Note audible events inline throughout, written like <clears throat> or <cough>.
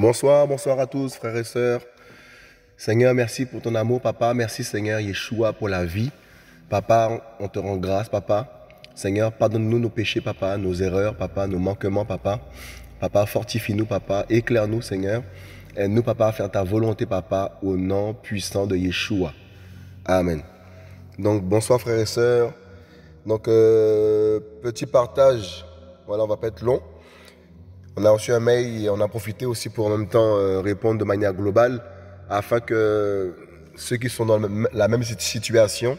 Bonsoir, bonsoir à tous, frères et sœurs. Seigneur, merci pour ton amour, papa. Merci, Seigneur, Yeshua, pour la vie. Papa, on te rend grâce, papa. Seigneur, pardonne-nous nos péchés, papa, nos erreurs, papa, nos manquements, papa. Papa, fortifie-nous, papa. Éclaire-nous, Seigneur. Aide-nous, papa, à faire ta volonté, papa, au nom puissant de Yeshua. Amen. Donc, bonsoir, frères et sœurs. Donc, euh, petit partage. Voilà, on va pas être long. On a reçu un mail et on a profité aussi pour en même temps euh, répondre de manière globale afin que ceux qui sont dans la même situation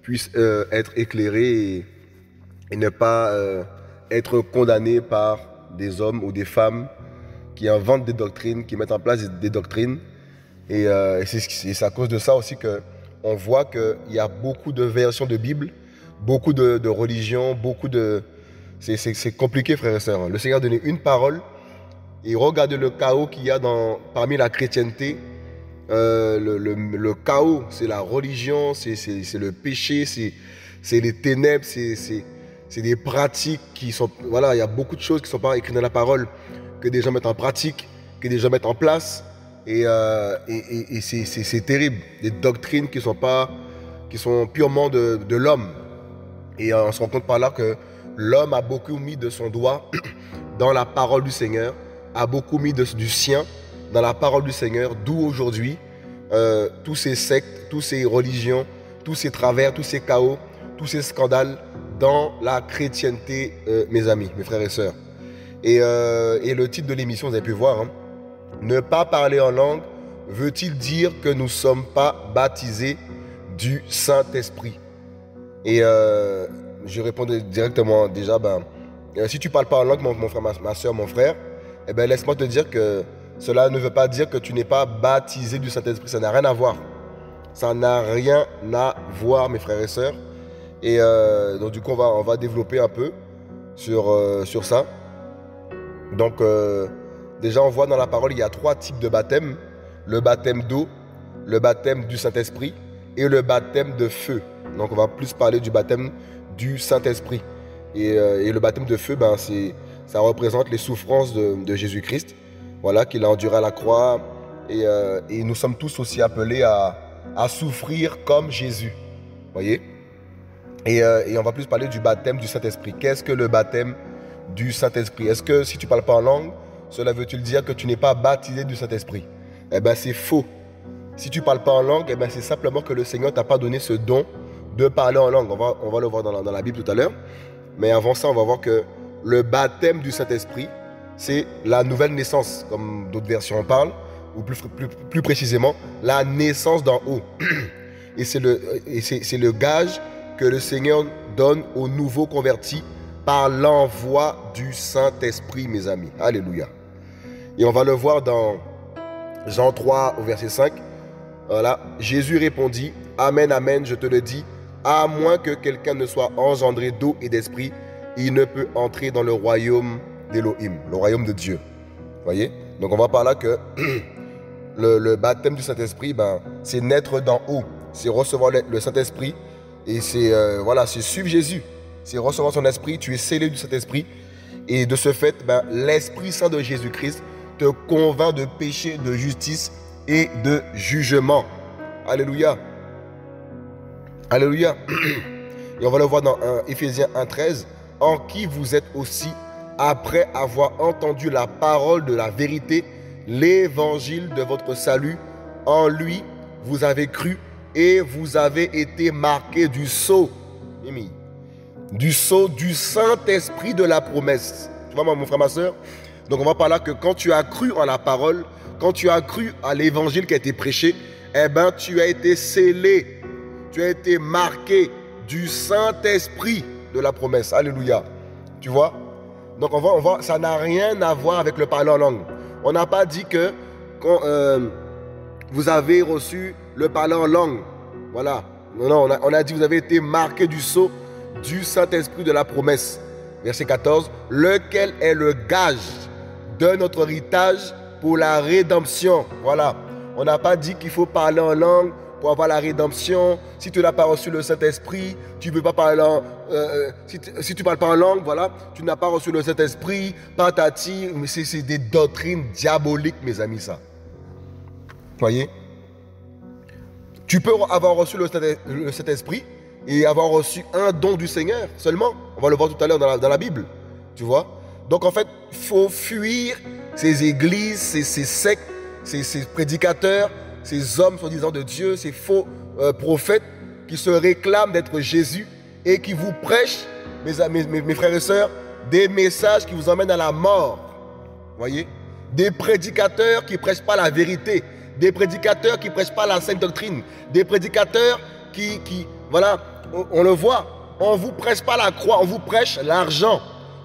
puissent euh, être éclairés et, ne pas euh, être condamnés par des hommes ou des femmes qui inventent des doctrines, qui mettent en place des, doctrines. Et, c'est à cause de ça aussi qu'on voit qu'il y a beaucoup de versions de Bible, beaucoup de, de religions, beaucoup de, c'est compliqué, frères et sœurs. Le Seigneur a donné une parole et regardez le chaos qu'il y a dans, parmi la chrétienté. Euh, le, chaos, c'est la religion, c'est le péché, c'est les ténèbres, c'est des pratiques qui sont... Voilà, il y a beaucoup de choses qui ne sont pas écrites dans la parole, que des gens mettent en pratique, que des gens mettent en place. Et, euh, c'est terrible. Des doctrines qui sont, pas, qui sont purement de, de l'homme. Et on se rend compte par là que l'homme a beaucoup mis de son doigt <clears throat> dans la parole du Seigneur, a beaucoup mis du sien dans la parole du Seigneur, d'où aujourd'hui euh, tous ces sectes, toutes ces religions, tous ces travers, tous ces chaos, tous ces scandales dans la chrétienté, euh, mes amis, mes frères et sœurs. Euh, et, le titre de l'émission, vous avez pu voir, hein, ne pas parler en langue veut-il dire que nous ne sommes pas baptisés du Saint-Esprit je répondais directement déjà, ben, euh, si tu parles pas en langue, mon, frère, ma, soeur, mon frère, eh ben, laisse-moi te dire que cela ne veut pas dire que tu n'es pas baptisé du Saint-Esprit. Ça n'a rien à voir. Ça n'a rien à voir, mes frères et sœurs. Et euh, du coup, on va, on développer un peu sur, euh, sur ça. Donc, déjà, on voit dans la parole, il y a trois types de baptême le baptême d'eau, le baptême du Saint-Esprit et le baptême de feu. Donc, on va plus parler du baptême du Saint-Esprit. Euh, et, le baptême de feu, ben, ça représente les souffrances de, Jésus-Christ, voilà, qu'il a enduré à la croix. Et, euh, nous sommes tous aussi appelés à, souffrir comme Jésus. voyez? Euh, et, on va plus parler du baptême du Saint-Esprit. Qu'est-ce que le baptême du Saint-Esprit? Est-ce que si tu parles pas en langue, cela veut-il dire que tu n'es pas baptisé du Saint-Esprit? Eh bien, c'est faux. Si tu parles pas en langue, eh ben, c'est simplement que le Seigneur t'a pas donné ce don de parler en langue. On va, on va le voir dans la, Bible tout à l'heure. Mais avant ça, on va voir que le baptême du Saint-Esprit, c'est la nouvelle naissance, comme d'autres versions en parlent, ou plus, plus, précisément, la naissance d'en haut. Et c'est le, le gage que le Seigneur donne aux nouveaux convertis par l'envoi du Saint-Esprit, mes amis. Alléluia. Et on va le voir dans Jean 3 au verset 5. Voilà. Jésus répondit, Amen, Amen, je te le dis, à moins que quelqu'un ne soit engendré d'eau et d'esprit, il ne peut entrer dans le royaume d'Elohim, le royaume de Dieu. Voyez? Donc on va par là que <clears throat> le, baptême du Saint-Esprit, ben, c'est naître d'en haut, c'est recevoir le, Saint-Esprit et c'est euh, voilà, suivre Jésus, c'est recevoir son esprit, tu es scellé du Saint-Esprit et de ce fait, ben, l'Esprit Saint de Jésus-Christ te convainc de péché, de justice et de jugement. Alléluia. Alléluia. <clears throat> Et on va le voir dans Ephésiens 1.13, en qui vous êtes aussi, après avoir entendu la parole de la vérité, l'évangile de votre salut, en lui vous avez cru et vous avez été marqué du sceau, du sceau du Saint-Esprit de la promesse. Tu vois, mon frère, ma soeur Donc on va parler là que quand tu as cru en la parole, quand tu as cru à l'évangile qui a été prêché, eh ben tu as été scellé tu as été marqué du Saint-Esprit de la promesse. Alléluia. Tu vois? Donc on va, on va, ça n'a rien à voir avec le parler en langue. On n'a pas dit que quand euh, vous avez reçu le parler en langue, voilà. Non, non, on a, on a dit vous avez été marqué du sceau du Saint-Esprit de la promesse. Verset 14, lequel est le gage de notre héritage pour la rédemption? Voilà. On n'a pas dit qu'il faut parler en langue pour avoir la rédemption. Si tu n'as pas reçu le Saint-Esprit, tu ne peux pas parler en, euh, si, tu, parles pas langue, voilà, tu n'as pas reçu le Saint-Esprit, patati, mais c'est des doctrines diaboliques, mes amis, ça. Voyez? Tu peux avoir reçu le Saint-Esprit et avoir reçu un don du Seigneur seulement. On va le voir tout à l'heure dans, la, Bible. Tu vois? Donc en fait, faut fuir ces églises, ces, sectes, ces, prédicateurs, ces hommes soi-disant de Dieu, ces faux euh, prophètes qui se réclament d'être Jésus et qui vous prêchent, mes, mes, mes frères et sœurs, des messages qui vous emmènent à la mort. Voyez? Des prédicateurs qui ne prêchent pas la vérité, des prédicateurs qui ne prêchent pas la sainte doctrine, des prédicateurs qui, voilà, on, le voit, on ne vous prêche pas la croix, on vous prêche l'argent,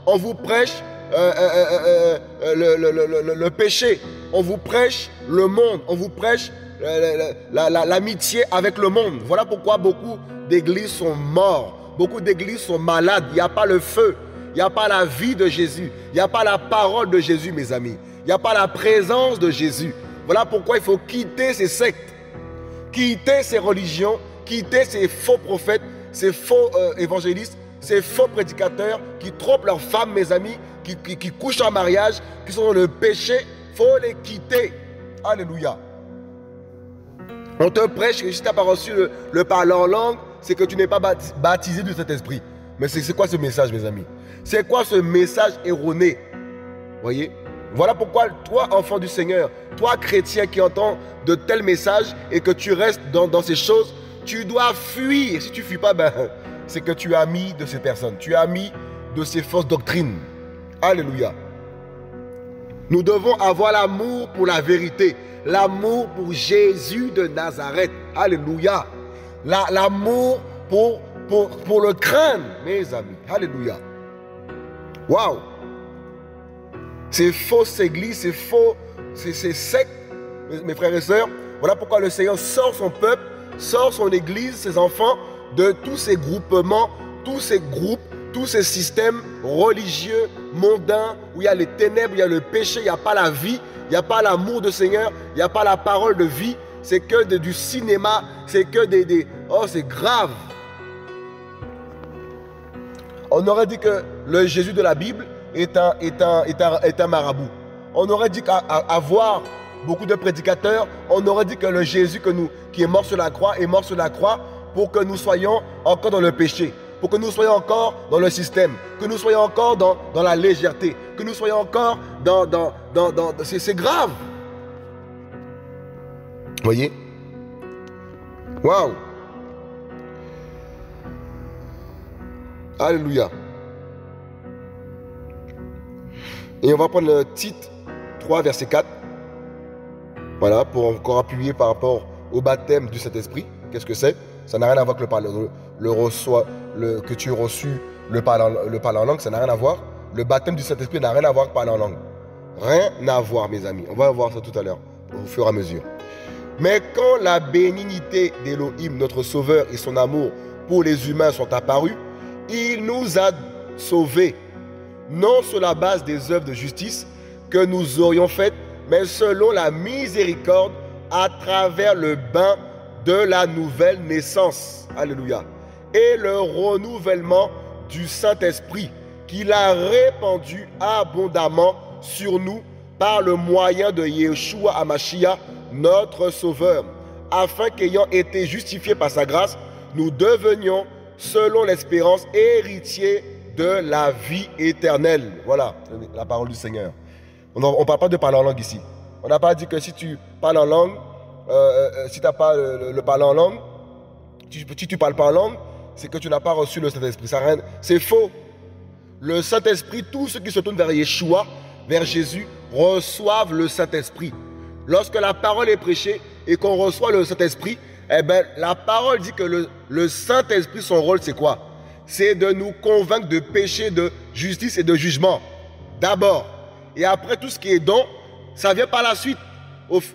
on vous prêche euh, euh, euh, le, péché, on vous prêche le monde, on vous prêche l'amitié avec le monde. Voilà pourquoi beaucoup d'églises sont morts, beaucoup d'églises sont malades, il n'y a pas le feu, il n'y a pas la vie de Jésus, il n'y a pas la parole de Jésus, mes amis, il n'y a pas la présence de Jésus. Voilà pourquoi il faut quitter ces sectes, quitter ces religions, quitter ces faux prophètes, ces faux euh, évangélistes, ces faux prédicateurs qui trompent leurs femmes, mes amis, qui, couchent en mariage, qui sont dans le péché. faut les quitter. Alléluia. On te prêche que si tu n'as pas reçu le, parler en langue, c'est que tu n'es pas baptisé de cet esprit. Mais c'est quoi ce message, mes amis? C'est quoi ce message erroné? Voyez? Voilà pourquoi toi, enfant du Seigneur, toi, chrétien qui entends de tels messages et que tu restes dans, dans ces choses, tu dois fuir. Si tu ne fuis pas, ben, c'est que tu as mis de ces personnes. Tu as mis de ces fausses doctrines. Alléluia. Nous devons avoir l'amour pour la vérité. L'amour pour Jésus de Nazareth. Alléluia. L'amour pour, le craindre, mes amis. Alléluia. Waouh. Ces fausses églises, ces faux, ces, ces sectes, mes frères et sœurs, voilà pourquoi le Seigneur sort son peuple sort son église, ses enfants, de tous ces groupements, tous ces groupes, tous ces systèmes religieux, mondains, où il y a les ténèbres, il y a le péché, il n'y a pas la vie, il n'y a pas l'amour de Seigneur, il n'y a pas la parole de vie, c'est que du cinéma, c'est que des. Oh, c'est grave. On aurait dit que le Jésus de la Bible est un, est un, est un, marabout. On aurait dit qu'avoir beaucoup de prédicateurs, on aurait dit que le Jésus que nous, qui est mort sur la croix est mort sur la croix pour que nous soyons encore dans le péché, pour que nous soyons encore dans le système, que nous soyons encore dans, dans la légèreté, que nous soyons encore dans... dans, dans, dans c'est grave. Voyez? Waouh Alléluia. Et on va prendre le titre 3, verset 4. Voilà, pour encore appuyer par rapport au baptême du Saint-Esprit. Qu'est-ce que c'est? Ça n'a rien à voir avec le, le, reçoit, le que tu as reçu le parler, le parler en langue, ça n'a rien à voir. Le baptême du Saint-Esprit n'a rien à voir avec parler en langue. Rien à voir, mes amis. On va voir ça tout à l'heure, au fur et à mesure. Mais quand la bénignité d'Élohim, notre Sauveur, et son amour pour les humains sont apparus, il nous a sauvés, non sur la base des œuvres de justice que nous aurions faites, mais selon la miséricorde à travers le bain de la nouvelle naissance. Alléluia. Et le renouvellement du Saint-Esprit qu'il a répandu abondamment sur nous par le moyen de Yeshua Amashia, notre Sauveur, afin qu'ayant été justifiés par sa grâce, nous devenions, selon l'espérance, héritiers de la vie éternelle. Voilà la parole du Seigneur. On ne parle pas de parler en langue ici. On n'a pas dit que si tu parles en langue, euh, euh, si tu n'as pas le, parler en langue, si tu parles pas en langue, c'est que tu n'as pas reçu le Saint-Esprit. C'est faux. Le Saint-Esprit, tous ceux qui se tournent vers Yeshua, vers Jésus, reçoivent le Saint-Esprit. Lorsque la parole est prêchée et qu'on reçoit le Saint-Esprit, eh ben, la parole dit que le, le Saint-Esprit, son rôle, c'est quoi? C'est de nous convaincre de péché, de justice et de jugement. D'abord. Et après, tout ce qui est don, ça vient par la suite.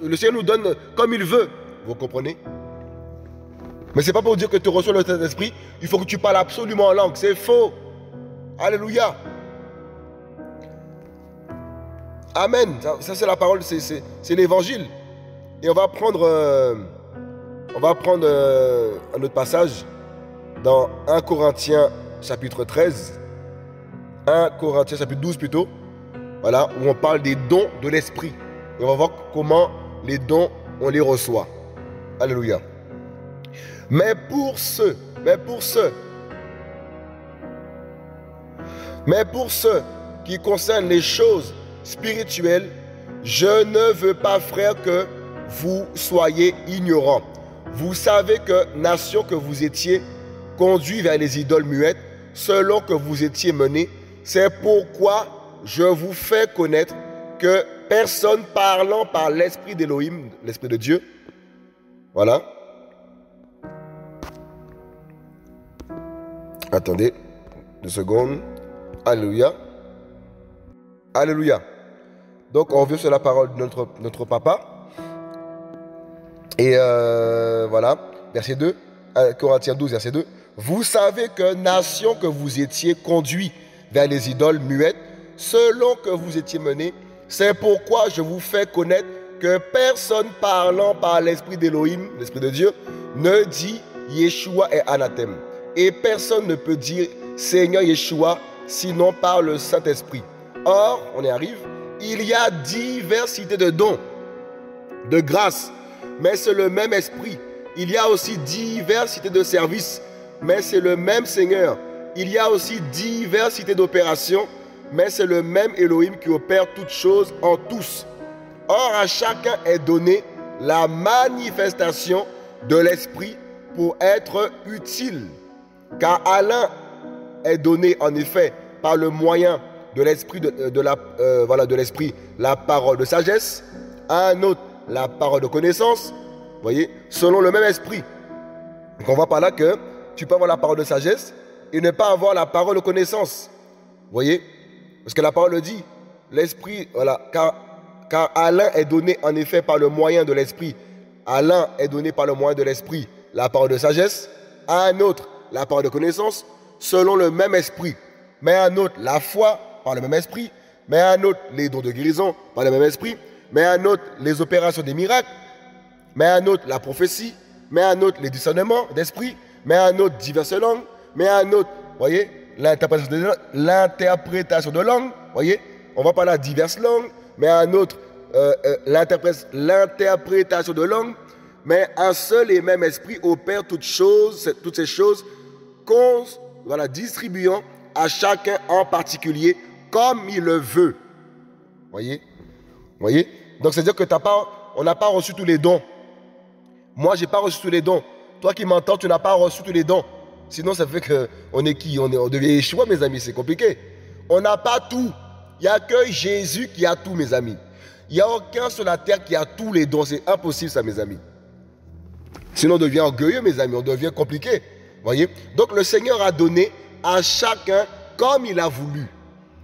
Le Seigneur nous donne comme il veut. Vous comprenez? Mais ce n'est pas pour dire que tu reçois le Saint-Esprit, il faut que tu parles absolument en langue. C'est faux. Alléluia. Amen. Ça, c'est la parole, c'est l'évangile. Et on va prendre. Euh, on va prendre euh, un autre passage dans 1 Corinthiens chapitre 13. 1 Corinthiens chapitre 12 plutôt. Voilà, où on parle des dons de l'esprit. Et on va voir comment les dons, on les reçoit. Alléluia. Mais pour ceux, mais pour ceux, mais pour ceux qui concernent les choses spirituelles, je ne veux pas, frère, que vous soyez ignorants. Vous savez que, nation que vous étiez, conduit vers les idoles muettes, selon que vous étiez menés, c'est pourquoi je vous fais connaître que personne parlant par l'esprit d'Élohim, l'esprit de Dieu, voilà. Attendez deux secondes. Alléluia. Alléluia. Donc on veut sur la parole de notre, notre papa. Et euh, voilà, verset 2, euh, Corinthiens 12, verset 2. Vous savez que nation que vous étiez conduit vers les idoles muettes, selon que vous étiez menés, c'est pourquoi je vous fais connaître que personne parlant par l'esprit d'Élohim, l'esprit de Dieu, ne dit Yeshua est anathème. Et personne ne peut dire Seigneur Yeshua sinon par le Saint-Esprit. Or, on y arrive, il y a diversité de dons, de grâces, mais c'est le même esprit. Il y a aussi diversité de services, mais c'est le même Seigneur. Il y a aussi diversité d'opérations, mais c'est le même Elohim qui opère toutes choses en tous. Or, à chacun est donné la manifestation de l'Esprit pour être utile. Car l'un est donné en effet par le moyen de l'esprit de, euh, la euh, voilà de l'esprit la parole de sagesse, à un autre la parole de connaissance, voyez, selon le même esprit. Donc on voit par là que tu peux avoir la parole de sagesse et ne pas avoir la parole de connaissance. Voyez Parce que la parole le dit, l'esprit, voilà, car, car à est donné en effet par le moyen de l'esprit, à est donné par le moyen de l'esprit la parole de sagesse, à un autre la parole de connaissance, selon le même esprit. Mais à un autre la foi par le même esprit, mais à un autre les dons de guérison par le même esprit, mais à un autre les opérations des miracles, mais à un autre la prophétie, mais à un autre les discernements d'esprit, mais à un autre diverses langues, mais à un autre, voyez, l'interprétation de langue, voyez, on va parler de diverses langues, mais à un autre euh, euh, l'interprétation de langue, mais un seul et même esprit opère toutes choses, toutes ces choses, voilà, distribuant à chacun en particulier comme il le veut. Voyez? Voyez? Donc c'est-à-dire que t'as pas, on n'a pas reçu tous les dons. Moi, j'ai pas reçu tous les dons. Toi qui m'entends, tu n'as pas reçu tous les dons. Sinon, ça fait qu'on est qui? On, est, on devient Yeshua, mes amis, c'est compliqué. On n'a pas tout. Il n'y a que Jésus qui a tout, mes amis. Il n'y a aucun sur la terre qui a tous les dons. C'est impossible, ça, mes amis. Sinon, on devient orgueilleux, mes amis. On devient compliqué. Voyez? Donc, le Seigneur a donné à chacun comme il a voulu.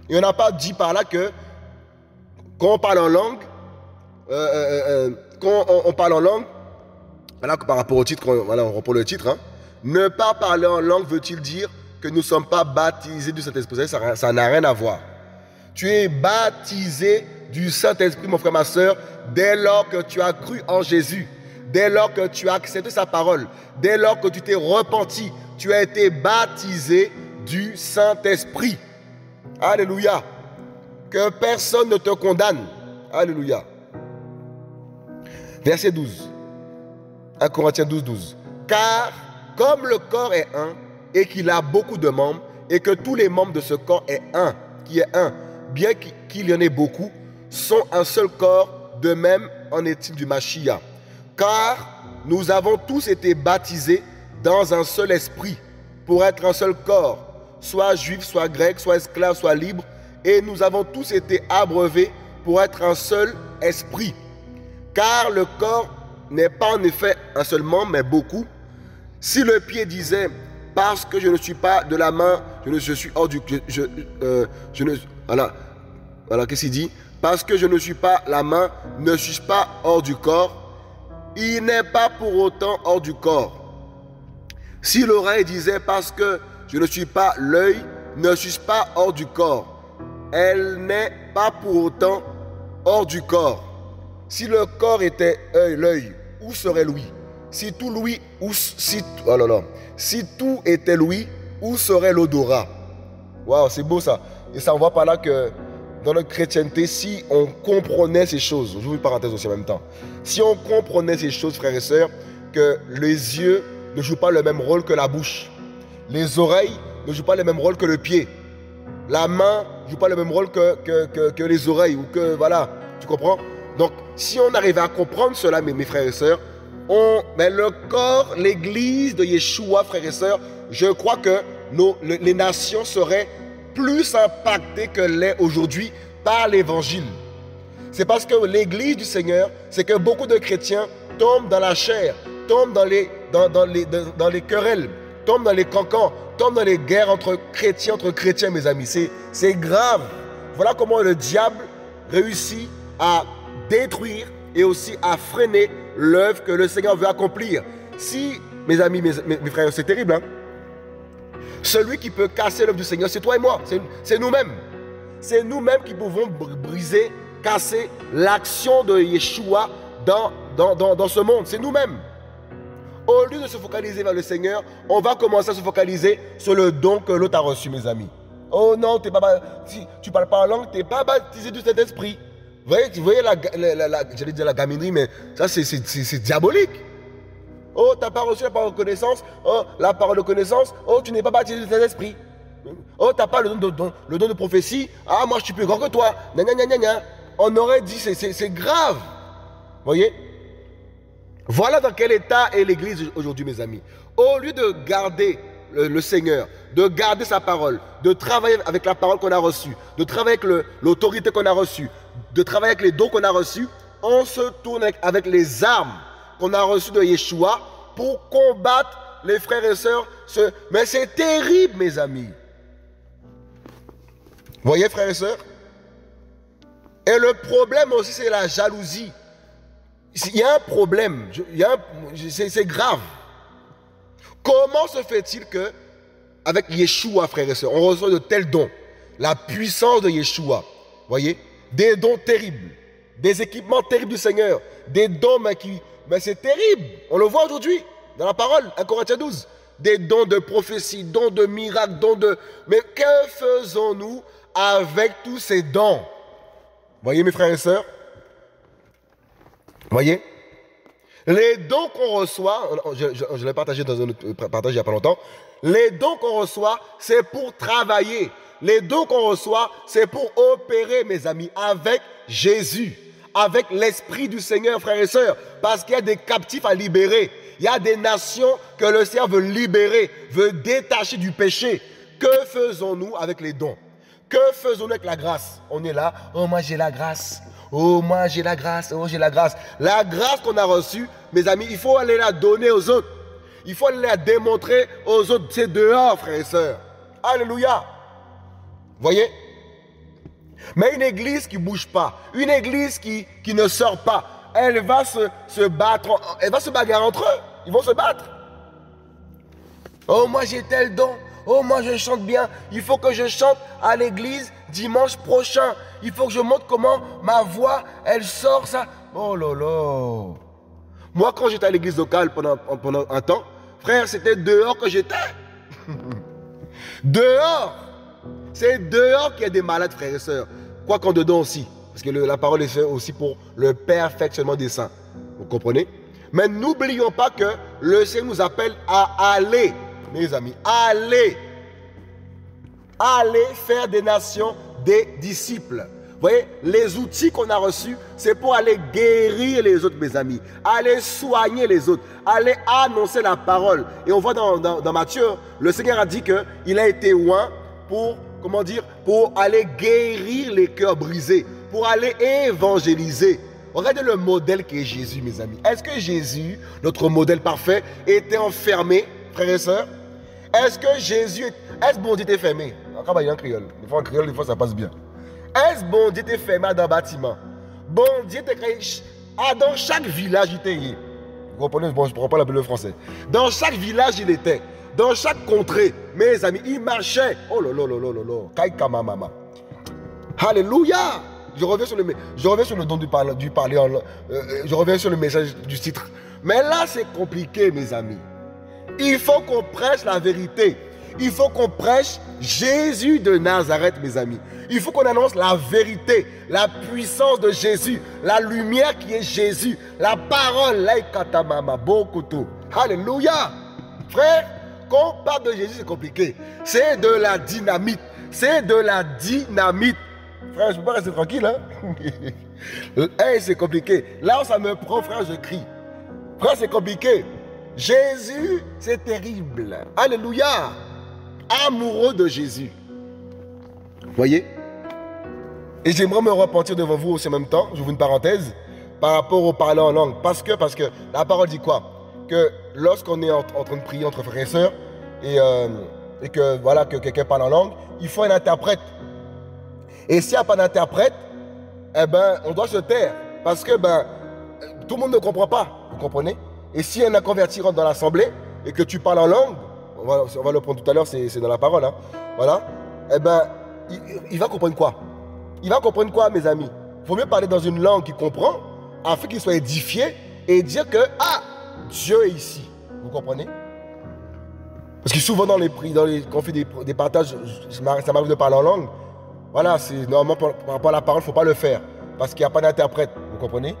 Et on n'a pas dit par là que quand on parle en langue, euh, euh, euh, quand on, parle en langue, voilà, par rapport au titre, on reprend le titre, hein, ne pas parler en langue veut-il dire que nous ne sommes pas baptisés du Saint-Esprit? Ça n'a rien à voir. Tu es baptisé du Saint-Esprit, mon frère, ma soeur, dès lors que tu as cru en Jésus, dès lors que tu as accepté sa parole, dès lors que tu t'es repenti, tu as été baptisé du Saint-Esprit. Alléluia. Que personne ne te condamne. Alléluia. Verset 12. 1 Corinthiens 12, 12. Car comme le corps est un et qu'il a beaucoup de membres et que tous les membres de ce corps est un, qui est un, bien qu'il y en ait beaucoup, sont un seul corps, de même en est-il du Machia. Car nous avons tous été baptisés dans un seul esprit pour être un seul corps, soit juif, soit grec, soit esclave, soit libre, et nous avons tous été abreuvés pour être un seul esprit. Car le corps n'est pas en effet un seul membre, mais beaucoup. Si le pied disait, parce que je ne suis pas de la main, je, ne, suis hors du... Je, euh, je, ne, voilà, voilà qu'est-ce qu'il dit? Parce que je ne suis pas la main, ne suis-je pas hors du corps? Il n'est pas pour autant hors du corps. Si l'oreille disait parce que je ne suis pas l'œil, ne suis pas hors du corps. Elle n'est pas pour autant hors du corps. Si le corps était œil, l'œil, où serait l'ouïe? Si tout Louis, ou si, oh là était Louis, où serait l'odorat? Waouh, c'est beau ça. Et ça, on voit par là que dans notre chrétienté, si on comprenait ces choses, je vous une parenthèse aussi en même temps, si on comprenait ces choses, frères et sœurs, que les yeux ne jouent pas le même rôle que la bouche, les oreilles ne jouent pas le même rôle que le pied, la main ne joue pas le même rôle que, les oreilles, ou que, voilà, tu comprends? Donc, si on arrivait à comprendre cela, mes, frères et sœurs, mais le corps, l'église de Yeshua, frères et sœurs, je crois que nos, les nations seraient plus impactées que l'est aujourd'hui par l'évangile. C'est parce que l'église du Seigneur, c'est que beaucoup de chrétiens tombent dans la chair, tombent dans les, dans, dans les, dans, les querelles, tombent dans les cancans, tombent dans les guerres entre chrétiens, entre chrétiens, mes amis. C'est grave. Voilà comment le diable réussit à détruire et aussi à freiner l'œuvre que le Seigneur veut accomplir. Si, mes amis, mes, mes frères, c'est terrible, hein? Celui qui peut casser l'œuvre du Seigneur, c'est toi et moi, c'est nous-mêmes. C'est nous-mêmes qui pouvons briser, casser l'action de Yeshua dans, dans, dans, ce monde. C'est nous-mêmes. Au lieu de se focaliser vers le Seigneur, on va commencer à se focaliser sur le don que l'autre a reçu, mes amis. Oh non, es pas, tu parles pas en langue, tu n'es pas baptisé du Saint-Esprit. Vous voyez, vous voyez la, dire la gaminerie, mais ça c'est diabolique. Oh, tu n'as pas reçu la parole de connaissance. Oh, la parole de connaissance. Oh, tu n'es pas baptisé du Saint-Esprit. Oh, tu n'as pas le don, de, le don de prophétie. Ah, moi, je suis plus grand que toi. On aurait dit, c'est grave. Voyez? Voilà dans quel état est l'Église aujourd'hui, mes amis. Au lieu de garder le, Seigneur, de garder sa parole, de travailler avec la parole qu'on a reçue, de travailler avec l'autorité qu'on a reçue, de travailler avec les dons qu'on a reçus, on se tourne avec les armes qu'on a reçu de Yeshua pour combattre les frères et sœurs. Mais c'est terrible, mes amis. Voyez, frères et sœurs? Et le problème aussi, c'est la jalousie. Il y a un problème, c'est grave. Comment se fait-il que, avec Yeshua, frères et sœurs, on reçoit de tels dons? La puissance de Yeshua, voyez? Des dons terribles, des équipements terribles du Seigneur, des dons qui, mais c'est terrible. On le voit aujourd'hui dans la parole, 1 Corinthiens 12. Des dons de prophétie, dons de miracles, dons de... Mais que faisons-nous avec tous ces dons? Voyez mes frères et sœurs? Voyez? Les dons qu'on reçoit, je, l'ai partagé dans partage il n'y a pas longtemps, les dons qu'on reçoit, c'est pour travailler. Les dons qu'on reçoit, c'est pour opérer, mes amis, avec Jésus avec l'Esprit du Seigneur, frères et sœurs, parce qu'il y a des captifs à libérer. Il y a des nations que le Seigneur veut libérer, veut détacher du péché. Que faisons-nous avec les dons? Que faisons-nous avec la grâce? On est là, oh moi j'ai la grâce. Oh moi j'ai la grâce, oh j'ai la grâce. La grâce qu'on a reçue, mes amis, il faut aller la donner aux autres. Il faut aller la démontrer aux autres. C'est dehors, frères et sœurs. Alléluia. Voyez? Mais une église qui ne bouge pas, une église qui, qui ne sort pas, elle va se, se battre, elle va se bagarrer entre eux. Ils vont se battre. Oh, moi j'ai tel don. Oh, moi je chante bien. Il faut que je chante à l'église dimanche prochain. Il faut que je montre comment ma voix, elle sort ça. Oh là là. Moi, quand j'étais à l'église locale pendant, pendant un temps, frère, c'était dehors que j'étais. <laughs> dehors. C'est dehors qu'il y a des malades, frères et sœurs. Quoi qu'en dedans aussi. Parce que la parole est faite aussi pour le perfectionnement des saints. Vous comprenez? Mais n'oublions pas que le Seigneur nous appelle à aller, mes amis, aller. Aller faire des nations des disciples. Vous voyez, les outils qu'on a reçus, c'est pour aller guérir les autres, mes amis, aller soigner les autres, aller annoncer la parole. Et on voit dans, dans Matthieu, le Seigneur a dit qu'il a été loin pour comment dire, pour aller guérir les cœurs brisés, pour aller évangéliser. Regardez le modèle qui est Jésus, mes amis. Est-ce que Jésus, notre modèle parfait, était enfermé, frères et sœurs? Est-ce que Jésus, est-ce bon Dieu était fermé? Quand il y a un créole, des fois en créole, des fois ça passe bien. Est-ce bon Dieu était fermé dans un bâtiment? Bon Dieu était créé, ah, dans chaque village il était. Vous comprenez Bon, je ne prends pas la français. Dans chaque village il était. Dans chaque contrée, mes amis, il marchait. Oh là là là là là là. mama. Alléluia. Je reviens sur le, je reviens sur le don du parler, du parler euh, je reviens sur le message du titre. Mais là, c'est compliqué, mes amis. Il faut qu'on prêche la vérité. Il faut qu'on prêche Jésus de Nazareth, mes amis. Il faut qu'on annonce la vérité, la puissance de Jésus, la lumière qui est Jésus, la parole. Alléluia. Frère, quand on parle de Jésus, c'est compliqué. C'est de la dynamite. C'est de la dynamite. Frère, je peux pas rester tranquille. Hein? <laughs> c'est compliqué. Là où ça me prend, frère, je crie. Frère, c'est compliqué. Jésus, c'est terrible. Alléluia. Amoureux de Jésus. Voyez? Et j'aimerais me repentir devant vous aussi en même temps, j'ouvre une parenthèse, par rapport au parler en langue. Parce que, parce que la parole dit quoi? Que lorsqu'on est en, train de prier entre frères et sœurs, et, euh, et que voilà que quelqu'un parle en langue, il faut un interprète. Et s'il n'y a pas d'interprète, eh ben, on doit se taire. Parce que ben, tout le monde ne comprend pas. Vous comprenez? Et si un converti rentre dans l'assemblée et que tu parles en langue, on va, on va le prendre tout à l'heure, c'est dans la parole. Hein, voilà. Eh ben, il, va comprendre quoi? Il va comprendre quoi, mes amis? Il faut mieux parler dans une langue qu'il comprend, afin qu'il soit édifié et dire que, ah, Dieu est ici. Vous comprenez? Parce que souvent dans les quand on fait des, partages, ça m'arrive de parler en langue. Voilà, c'est normalement par, rapport à la parole, il ne faut pas le faire. Parce qu'il n'y a pas d'interprète, vous comprenez?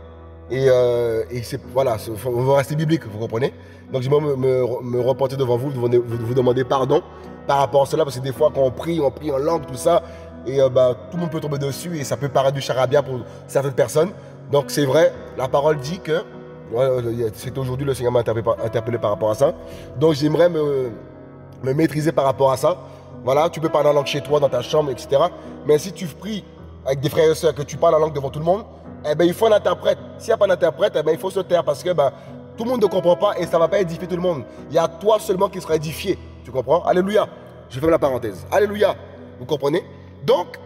Et, euh, c'est, voilà, on va rester biblique, vous comprenez? Donc je vais me, me, reporter devant vous, vous, vous demander pardon par rapport à cela, parce que des fois, quand on prie, on prie en langue, tout ça, et euh, bah, tout le monde peut tomber dessus, et ça peut paraître du charabia pour certaines personnes. Donc c'est vrai, la parole dit que, c'est aujourd'hui le Seigneur m'a interpellé par rapport à ça. Donc j'aimerais me, maîtriser par rapport à ça. Voilà, tu peux parler en langue chez toi, dans ta chambre, etc. Mais si tu pries avec des frères et sœurs, que tu parles en langue devant tout le monde, eh ben, il faut un interprète. S'il n'y a pas d'interprète, eh ben, il faut se taire parce que ben, tout le monde ne comprend pas et ça ne va pas édifier tout le monde. Il y a toi seulement qui sera édifié. Tu comprends? Alléluia. Je ferme la parenthèse. Alléluia. Vous comprenez? Donc,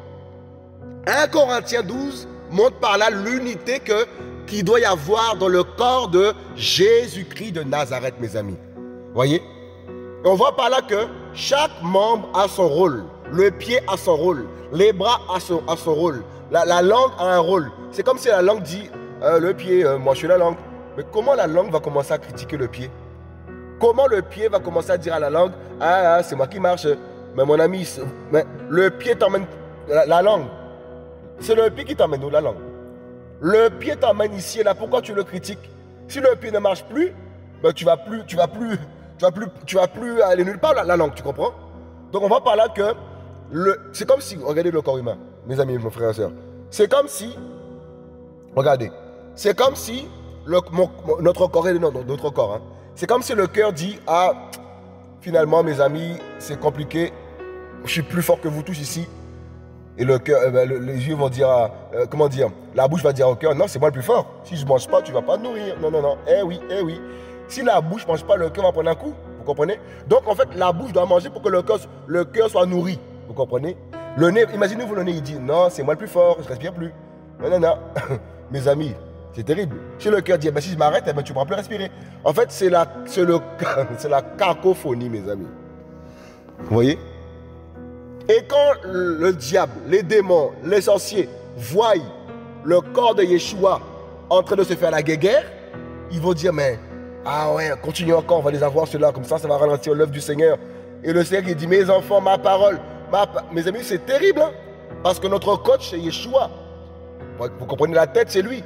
1 Corinthiens 12 montre par là l'unité que qu'il doit y avoir dans le corps de Jésus-Christ de Nazareth, mes amis. Voyez? On voit par là que chaque membre a son rôle. Le pied a son rôle. Les bras a son, rôle. La, langue a un rôle. C'est comme si la langue dit euh, le pied, euh, moi je suis la langue. Mais comment la langue va commencer à critiquer le pied? Comment le pied va commencer à dire à la langue Ah, ah c'est moi qui marche. Mais mon ami, le pied t'emmène. La, langue. C'est le pied qui t'emmène où La langue? Le pied t'emmène ici et là. Pourquoi tu le critiques? Si le pied ne marche plus, ben, tu vas plus, tu vas plus, tu vas plus, tu vas plus aller nulle part la, langue, tu comprends? Donc on va par là que le, c'est comme si, regardez le corps humain, mes amis, mes frères et sœurs. C'est comme si, regardez, c'est comme si notre corps est notre corps. Hein, c'est comme si le cœur dit Ah, finalement, mes amis, c'est compliqué. Je suis plus fort que vous tous ici. Et le cœur, eh ben, les yeux vont dire euh, Comment dire La bouche va dire au cœur Non, c'est moi le plus fort. Si je ne mange pas, tu ne vas pas nourrir. Non, non, non. Eh oui, eh oui. Si la bouche ne mange pas, le cœur va prendre un coup. Vous comprenez? Donc, en fait, la bouche doit manger pour que le cœur, le cœur soit nourri. Vous comprenez? Le nez, imaginez-vous le nez, il dit Non, c'est moi le plus fort, je ne respire plus. Non, non, non. <laughs> mes amis, c'est terrible. Si le cœur dit, eh ben, si je m'arrête, eh ben, tu ne pourras plus respirer. En fait, c'est la, <laughs> la cacophonie, mes amis. Vous voyez? Et quand le diable, les démons, les sorciers voient le corps de Yeshua en train de se faire la guerre, ils vont dire, mais, ah ouais, continue encore, on va les avoir ceux-là, comme ça, ça va ralentir l'œuvre du Seigneur. Et le Seigneur, dit, mes enfants, ma parole, mes amis, c'est terrible, hein. parce que notre coach, c'est Yeshua. Vous comprenez, la tête, c'est lui.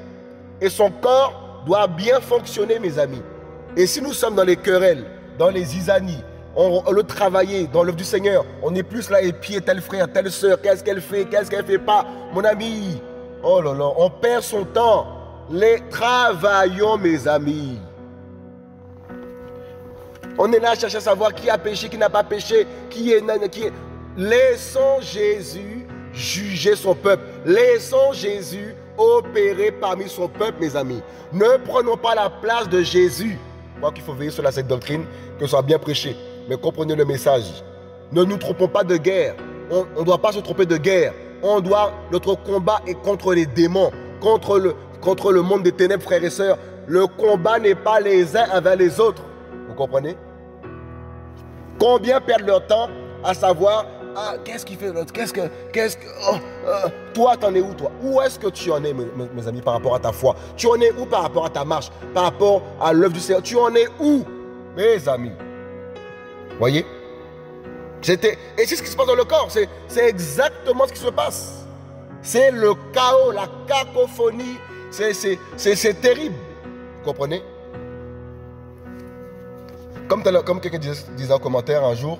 Et son corps doit bien fonctionner, mes amis. Et si nous sommes dans les querelles, dans les isanies, on, le travailler dans l'œuvre du Seigneur, on est plus là, et pied, tel frère, telle soeur, qu'est-ce qu'elle fait, qu'est-ce qu'elle fait pas, mon ami? Oh là là, on perd son temps. Les travaillons, mes amis. On est là à chercher à savoir qui a péché, qui n'a pas péché, qui est, qui. Laissons Jésus juger son peuple. Laissons Jésus opérer parmi son peuple, mes amis. Ne prenons pas la place de Jésus. Moi qu'il faut veiller sur cette doctrine, que soit bien prêché. Mais comprenez le message. Ne nous trompons pas de guerre. On ne doit pas se tromper de guerre. On doit, notre combat est contre les démons, contre le, contre le monde des ténèbres, frères et sœurs. Le combat n'est pas les uns avec les autres. Vous comprenez? Combien perdent leur temps à savoir ah, qu'est-ce qu'il fait l'autre? Qu'est-ce que. Qu'est-ce que. Oh, euh, toi, t'en es où, toi? Où est-ce que tu en es, mes, amis, par rapport à ta foi? Tu en es où par rapport à ta marche Par rapport à l'œuvre du Seigneur? Tu en es où, mes amis? Voyez? C'était. Et c'est ce qui se passe dans le corps. C'est exactement ce qui se passe. C'est le chaos, la cacophonie. C'est terrible. Vous comprenez? Comme, comme quelqu'un disait en commentaire un jour,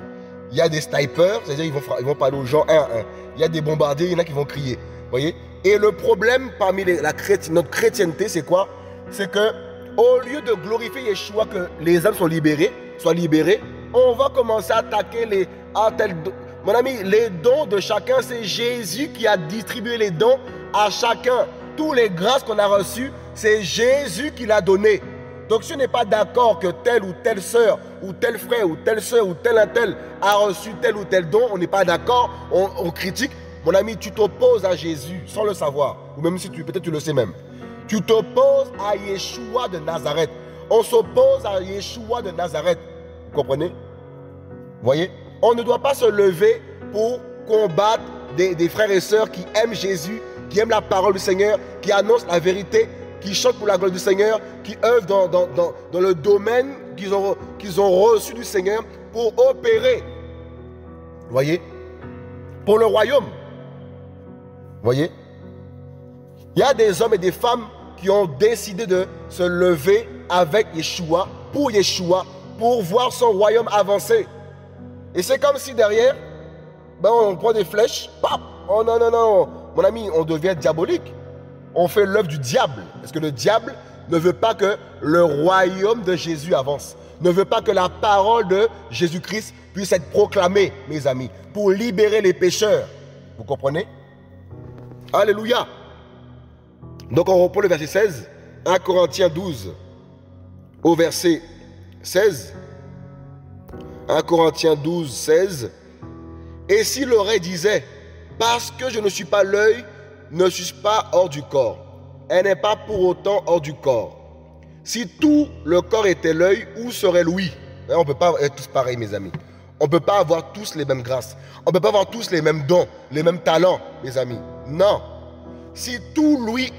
il y a des snipers, c'est-à-dire ils vont, ils vont parler aux gens un à un. Il y a des bombardiers, il y en a qui vont crier. voyez? Et le problème parmi la notre chrétienté, c'est quoi? C'est que au lieu de glorifier Yeshua, que les âmes sont libérées, soient libérées, on va commencer à attaquer les. Mon ami, les dons de chacun, c'est Jésus qui a distribué les dons à chacun. Tous les grâces qu'on a reçues, c'est Jésus qui l'a donné. Donc si on n'est pas d'accord que telle ou telle sœur, ou tel frère, ou telle sœur, ou tel un tel a reçu tel ou tel don, on n'est pas d'accord, on, critique, mon ami, tu t'opposes à Jésus sans le savoir. Ou même si tu peut-être tu le sais même. Tu t'opposes à Yeshua de Nazareth. On s'oppose à Yeshua de Nazareth. Vous comprenez? Voyez On ne doit pas se lever pour combattre des, frères et sœurs qui aiment Jésus, qui aiment la parole du Seigneur, qui annoncent la vérité, qui chantent pour la gloire du Seigneur, qui œuvrent dans, le domaine qu'ils ont, qu'ils ont reçu du Seigneur pour opérer. Voyez Pour le royaume. Voyez Il y a des hommes et des femmes qui ont décidé de se lever avec Yeshua, pour Yeshua, pour voir son royaume avancer. Et c'est comme si derrière, ben on prend des flèches, pap, oh non, non, non, mon ami, on devient diabolique on fait l'œuvre du diable. Parce que le diable ne veut pas que le royaume de Jésus avance. Ne veut pas que la parole de Jésus-Christ puisse être proclamée, mes amis, pour libérer les pécheurs. Vous comprenez? Alléluia. Donc on reprend le verset 16, 1 Corinthiens 12, au verset 16. 1 Corinthiens 12, 16. Et si l'oreille disait, parce que je ne suis pas l'œil, ne suis pas hors du corps. Elle n'est pas pour autant hors du corps. Si tout le corps était l'œil, où serait l'ouïe? On ne peut pas être tous pareils, mes amis. On ne peut pas avoir tous les mêmes grâces. On ne peut pas avoir tous les mêmes dons, les mêmes talents, mes amis. Non. Si tout l'ouïe,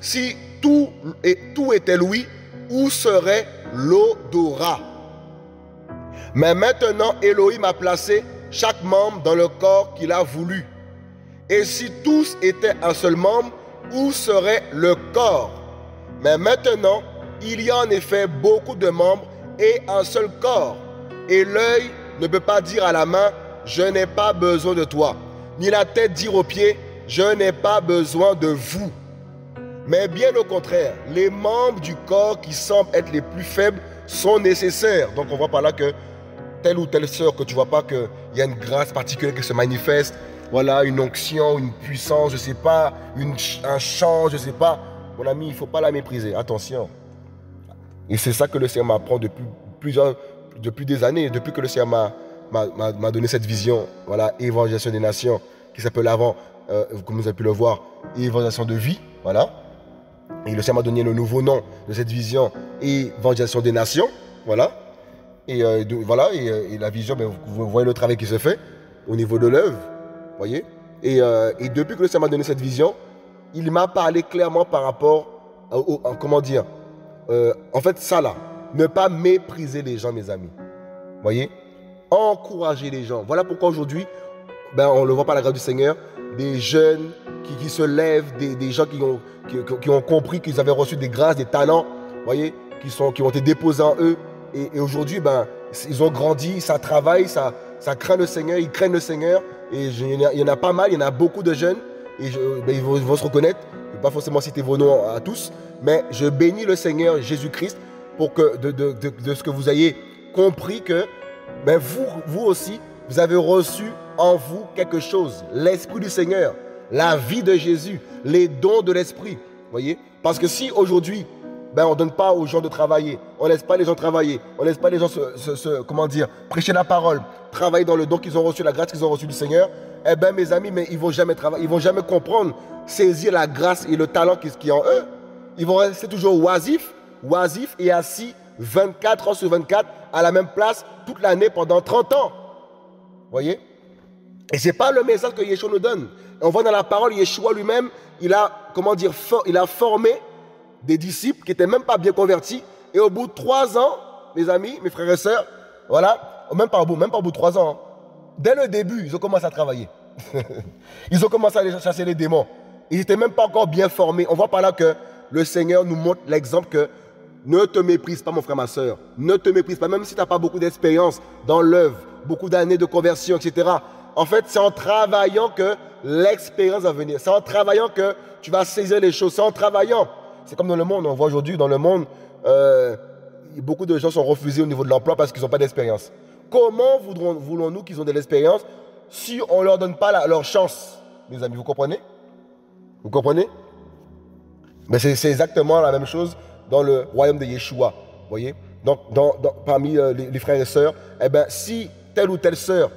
si tout, et tout était l'ouïe, où serait l'odorat? Mais maintenant, Elohim a placé chaque membre dans le corps qu'il a voulu. Et si tous étaient un seul membre, où serait le corps? Mais maintenant, il y a en effet beaucoup de membres et un seul corps. Et l'œil ne peut pas dire à la main, je n'ai pas besoin de toi. Ni la tête dire aux pieds, je n'ai pas besoin de vous. Mais bien au contraire, les membres du corps qui semblent être les plus faibles sont nécessaires. Donc on voit par là que telle ou telle sœur que tu vois pas qu'il y a une grâce particulière qui se manifeste, voilà, une onction, une puissance, je sais pas, un chant, je sais pas. Mon ami, il faut pas la mépriser. Attention. Et c'est ça que le Seigneur m'apprend depuis plusieurs, depuis des années, depuis que le Seigneur m'a donné cette vision, voilà, évangélisation des nations, qui s'appelle avant, euh, comme vous avez pu le voir, évangélisation de vie, voilà. Et le Seigneur m'a donné le nouveau nom de cette vision, évangélisation des nations, voilà. Et euh, voilà, euh, et, la vision, ben, vous voyez le travail qui se fait au niveau de l'œuvre voyez euh, et, depuis que le Seigneur m'a donné cette vision, il m'a parlé clairement par rapport au, comment dire, en fait ça là, ne pas mépriser les gens, mes amis. voyez Encourager les gens. Voilà pourquoi aujourd'hui, ben, on le voit par la grâce du Seigneur, des jeunes qui, se lèvent, des, gens qui ont, qui, ont compris qu'ils avaient reçu des grâces, des talents, voyez, qui, sont, qui ont été déposés en eux. Et, aujourd'hui, ben, ils ont grandi, ça travaille, ça, craint le Seigneur, ils craignent le Seigneur. Et il y, en a pas mal, il y en a beaucoup de jeunes. Et ben, ils, vont, se reconnaître. Je ne vais pas forcément citer vos noms à tous. Mais je bénis le Seigneur Jésus-Christ pour que de, ce que vous ayez compris que ben, vous, vous aussi, vous avez reçu en vous quelque chose. L'Esprit du Seigneur, la vie de Jésus, les dons de l'Esprit. Voyez Parce que si aujourd'hui, ben, on ne donne pas aux gens de travailler. On ne laisse pas les gens travailler. On ne laisse pas les gens se, comment dire, prêcher la parole, travailler dans le don qu'ils ont reçu, la grâce qu'ils ont reçue du Seigneur. Eh bien, mes amis, mais ils ne vont jamais travailler, ils vont jamais comprendre, saisir la grâce et le talent qui, est en eux. Ils vont rester toujours oisifs, oisifs et assis 24 heures sur 24 à la même place toute l'année pendant 30 ans. Voyez? Et ce n'est pas le message que Yeshua nous donne. On voit dans la parole, Yeshua lui-même, il a, comment dire, il a formé des disciples qui n'étaient même pas bien convertis. Et au bout de trois ans, mes amis, mes frères et sœurs, voilà, même pas au bout, même pas au bout de trois ans, hein, dès le début, ils ont commencé à travailler. <laughs> ils ont commencé à chasser les démons. Ils n'étaient même pas encore bien formés. On voit par là que le Seigneur nous montre l'exemple que ne te méprise pas, mon frère, ma soeur. Ne te méprise pas, même si tu n'as pas beaucoup d'expérience dans l'œuvre, beaucoup d'années de conversion, etc. En fait, c'est en travaillant que l'expérience va venir. C'est en travaillant que tu vas saisir les choses. C'est en travaillant. C'est comme dans le monde. On voit aujourd'hui dans le monde, euh, beaucoup de gens sont refusés au niveau de l'emploi parce qu'ils n'ont pas d'expérience. Comment voulons-nous qu'ils ont de l'expérience si on ne leur donne pas leur chance? Mes amis, vous comprenez? Vous comprenez? Mais c'est exactement la même chose dans le royaume de Yeshua. voyez? Donc, parmi euh, les, frères et sœurs, eh ben, si telle ou telle sœur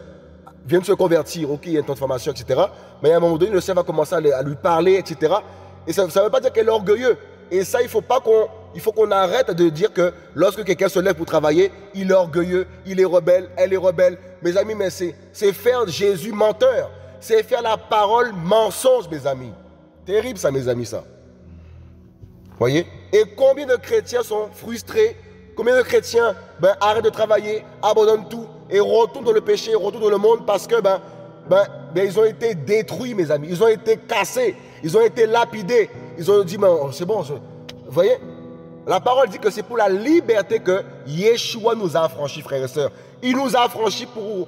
vient de se convertir, ok, il y a une transformation, etc. Mais à un moment donné, le Seigneur va commencer à, lui parler, etc. Et ça ne veut pas dire qu'elle est orgueilleuse. Et ça, il faut pas qu'on il faut qu'on arrête de dire que lorsque quelqu'un se lève pour travailler, il est orgueilleux, il est rebelle, elle est rebelle. Mes amis, mais c'est faire Jésus menteur. C'est faire la parole mensonge, mes amis. Terrible ça, mes amis, ça. Voyez? Et combien de chrétiens sont frustrés? Combien de chrétiens ben, arrêtent de travailler, abandonnent tout et retournent dans le péché, retournent dans le monde parce que ben, ben, ben ils ont été détruits, mes amis. Ils ont été cassés, ils ont été lapidés. Ils ont dit, ben, c'est bon. Vous voyez? La parole dit que c'est pour la liberté que Yeshua nous a affranchis, frères et sœurs. Il nous a affranchis pour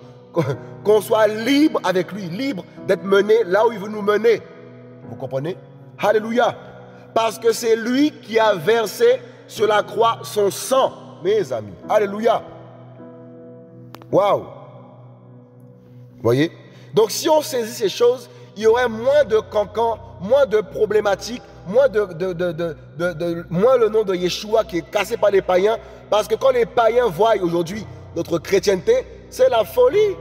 qu'on soit libre avec lui, libre d'être mené là où il veut nous mener. Vous comprenez? Alléluia. Parce que c'est lui qui a versé sur la croix son sang, mes amis. Alléluia. Waouh. Voyez? Donc si on saisit ces choses, il y aurait moins de cancans, moins de problématiques, moins, le nom de Yeshua qui est cassé par les païens. Parce que quand les païens voient aujourd'hui notre chrétienté, c'est la folie.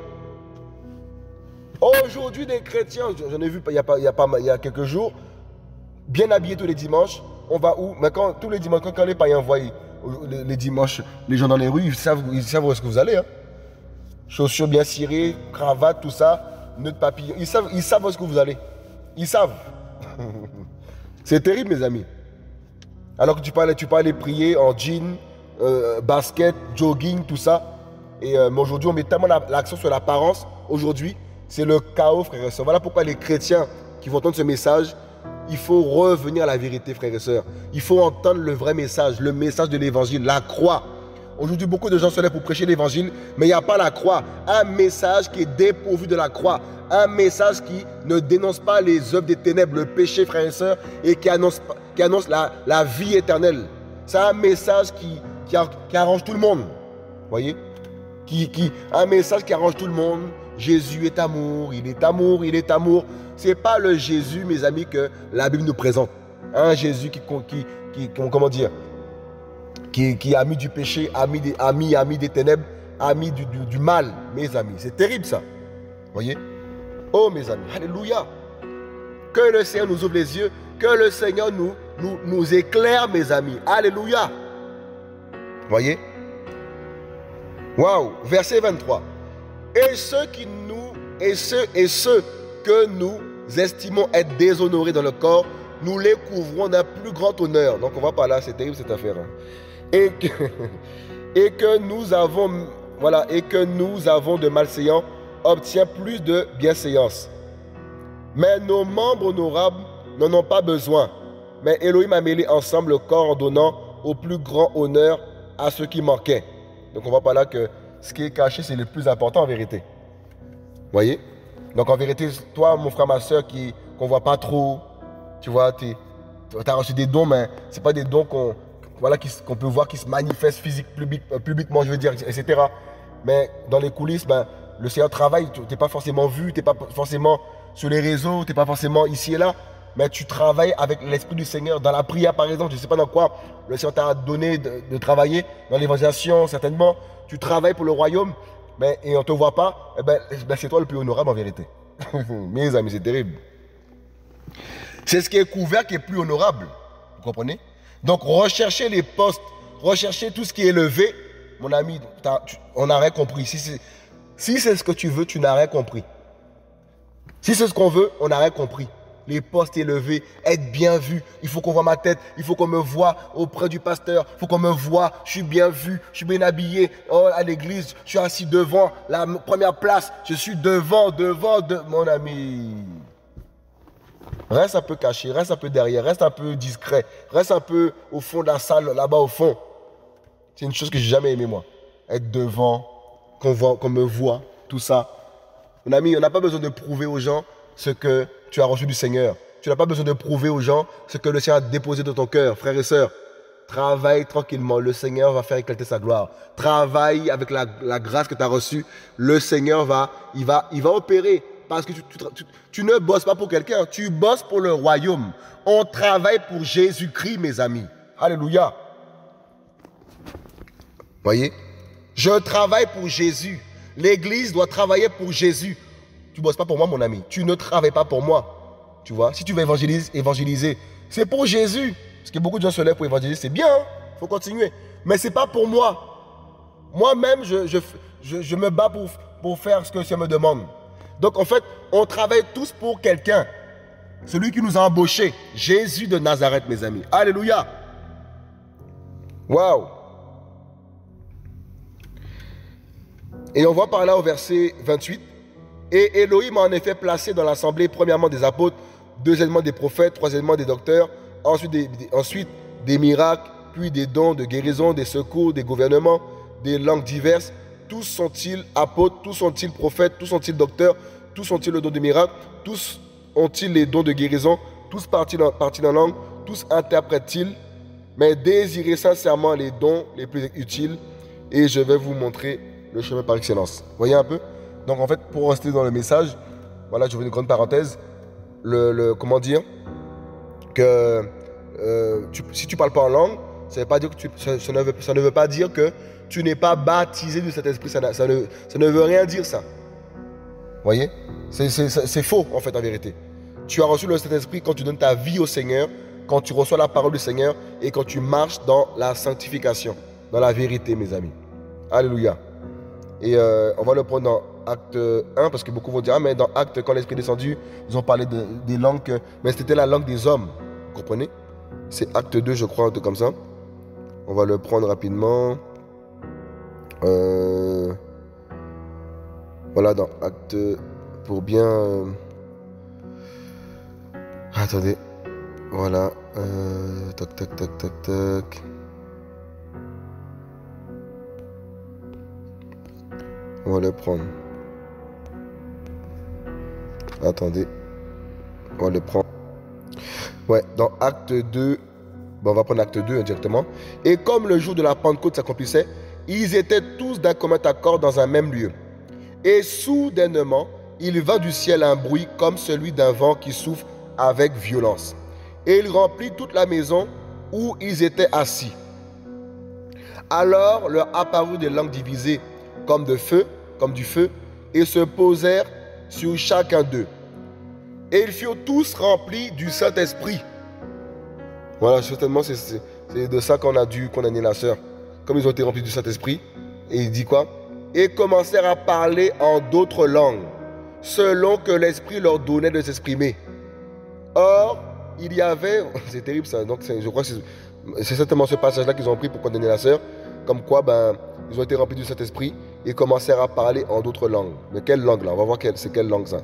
Aujourd'hui, des chrétiens, j'en ai vu il y, a pas, il, y a quelques jours, bien habillés tous les dimanches. On va où? Mais quand tous les dimanches, quand, les païens voient les, dimanches les gens dans les rues, ils savent, ils savent où est-ce que vous allez. Hein. Chaussures bien cirées, cravate, tout ça, nœud de papillon. Ils savent, ils savent où est-ce que vous allez. Ils savent. <laughs> C'est terrible, mes amis. Alors que tu aller, tu peux prier en jean, euh, basket, jogging, tout ça. Et euh, mais aujourd'hui, on met tellement l'accent sur l'apparence. Aujourd'hui, c'est le chaos, frères et sœurs. Voilà pourquoi les chrétiens qui vont entendre ce message, il faut revenir à la vérité, frères et sœurs. Il faut entendre le vrai message, le message de l'évangile, la croix. Aujourd'hui, beaucoup de gens se lèvent pour prêcher l'évangile, mais il n'y a pas la croix. Un message qui est dépourvu de la croix. Un message qui ne dénonce pas les œuvres des ténèbres, le péché, frères et sœurs, et qui annonce, la, vie éternelle. C'est un message qui, arrange tout le monde. Voyez? Qui, qui, Un message qui arrange tout le monde. Jésus est amour, il est amour, il est amour. Ce n'est pas le Jésus, mes amis, que la Bible nous présente. Un Jésus qui, qui, qui comment dire, qui, a mis du péché, ami des, ami, ami des ténèbres, ami du, du, mal, mes amis. C'est terrible ça. Voyez? Oh mes amis, Alléluia. Que le Seigneur nous ouvre les yeux, que le Seigneur nous, nous, nous éclaire, mes amis. Alléluia. Voyez? Waouh, verset 23. Et ceux qui nous, et ceux, et ceux que nous estimons être déshonorés dans le corps, nous les couvrons d'un plus grand honneur. Donc on va pas là, c'est terrible cette affaire. Hein <laughs> et que, nous avons de malséants obtient plus de bienséance. Mais nos membres honorables n'en ont pas besoin. Mais Elohim a mêlé ensemble le corps en donnant au plus grand honneur à ceux qui manquaient. Donc on voit pas là que ce qui est caché, c'est le plus important en vérité. Voyez? Donc en vérité, toi, mon frère, ma soeur, qu'on voit pas trop, tu vois, tu as reçu des dons, mais ce pas des dons qu'on voilà, qu'on peut voir qui se manifeste physique, euh, publiquement, je veux dire, etc. Mais dans les coulisses, ben, le Seigneur travaille, tu n'es pas forcément vu, tu n'es pas forcément sur les réseaux, tu n'es pas forcément ici et là, mais tu travailles avec l'Esprit du Seigneur. Dans la prière, par exemple, je ne sais pas dans quoi le Seigneur t'a donné de, travailler, dans l'évangélisation, certainement. Tu travailles pour le royaume, mais, et on ne te voit pas, eh ben, eh ben, c'est toi le plus honorable en vérité. <laughs> Mes amis, c'est terrible. C'est ce qui est couvert qui est plus honorable. Vous comprenez? Donc rechercher les postes, rechercher tout ce qui est élevé, mon ami, on n'a rien compris. Si c'est ce que tu veux, tu n'as rien compris. Si c'est ce qu'on veut, on n'a rien compris. Les postes élevés, être bien vu. Il faut qu'on voit ma tête. Il faut qu'on me voit auprès du pasteur. Il faut qu'on me voit. Je suis bien vu. Je suis bien habillé. Oh, à l'église, je suis assis devant la première place. Je suis devant, devant, de mon ami. Reste un peu caché, reste un peu derrière, reste un peu discret, reste un peu au fond de la salle, là-bas au fond. C'est une chose que j'ai jamais aimé moi. Être devant, qu'on me voit, tout ça. Mon ami, on n'a pas besoin de prouver aux gens ce que tu as reçu du Seigneur. Tu n'as pas besoin de prouver aux gens ce que le Seigneur a déposé dans ton cœur, frères et sœurs. Travaille tranquillement, le Seigneur va faire éclater sa gloire. Travaille avec la, grâce que tu as reçue. Le Seigneur va, il va, il va opérer. Parce que tu, ne bosses pas pour quelqu'un, tu bosses pour le royaume. On travaille pour Jésus-Christ, mes amis. Alléluia. Voyez? Je travaille pour Jésus. L'Église doit travailler pour Jésus. Tu bosses pas pour moi, mon ami. Tu ne travailles pas pour moi. Tu vois, si tu veux évangéliser, évangéliser c'est pour Jésus. Parce que beaucoup de gens se lèvent pour évangéliser, c'est bien, il hein? faut continuer. Mais c'est pas pour moi. Moi-même, je, me bats pour, pour faire ce que Dieu me demande. Donc en fait, on travaille tous pour quelqu'un. Celui qui nous a embauchés. Jésus de Nazareth, mes amis. Alléluia. Waouh. Et on voit par là au verset 28. Et Elohim a en effet placé dans l'assemblée, premièrement des apôtres, deuxièmement des prophètes, troisièmement des docteurs, ensuite ensuite des miracles, puis des dons de guérison, des secours, des gouvernements, des langues diverses. Tous sont-ils apôtres, tous sont-ils prophètes, tous sont-ils docteurs, tous ont-ils le don de miracles, tous ont-ils les dons de guérison, tous partent-ils en langue, tous interprètent-ils, mais désirez sincèrement les dons les plus utiles, et je vais vous montrer le chemin par excellence. Voyez un peu? Donc en fait, pour rester dans le message, voilà, je fais une grande parenthèse. Le, comment dire? Que euh, si tu parles pas en langue, tu, ça, ne veut, pas dire que tu n'es pas baptisé de cet esprit. Ça, ne, veut rien dire ça. Voyez? C'est faux en fait en vérité. Tu as reçu le Saint-Esprit quand tu donnes ta vie au Seigneur, quand tu reçois la parole du Seigneur et quand tu marches dans la sanctification, dans la vérité, mes amis. Alléluia. Et euh, on va le prendre dans Acte 1, parce que beaucoup vont dire, ah, mais dans Acte, quand l'Esprit est descendu, ils ont parlé de, des langues, mais c'était la langue des hommes. Vous comprenez? C'est Acte 2, je crois, un truc comme ça. On va le prendre rapidement. Euh, voilà, dans Acte, pour bien... Euh, attendez. Voilà. tac, tac, tac, tac, tac. On va le prendre. Attendez. On va le prendre. Ouais, dans acte 2. Bon, on va prendre acte 2 directement. Et comme le jour de la Pentecôte s'accomplissait, ils étaient tous d'un commun accord dans un même lieu. Et soudainement, il vint du ciel un bruit comme celui d'un vent qui souffle avec violence. Et il remplit toute la maison où ils étaient assis. Alors leur apparut des langues divisées comme de feu, comme du feu, et se posèrent sur chacun d'eux. Et ils furent tous remplis du Saint-Esprit. Voilà, certainement, c'est de ça qu'on a dû condamner la sœur. Comme ils ont été remplis du Saint-Esprit, et il dit quoi? Et commencèrent à parler en d'autres langues, selon que l'Esprit leur donnait de s'exprimer. Or, il y avait, <laughs> c'est terrible ça, donc je crois que c'est certainement ce passage-là qu'ils ont pris pour condamner la sœur, comme quoi, ben, ils ont été remplis du Saint-Esprit et commencèrent à parler en d'autres langues. Mais quelle langue là? On va voir c'est quelle langue ça.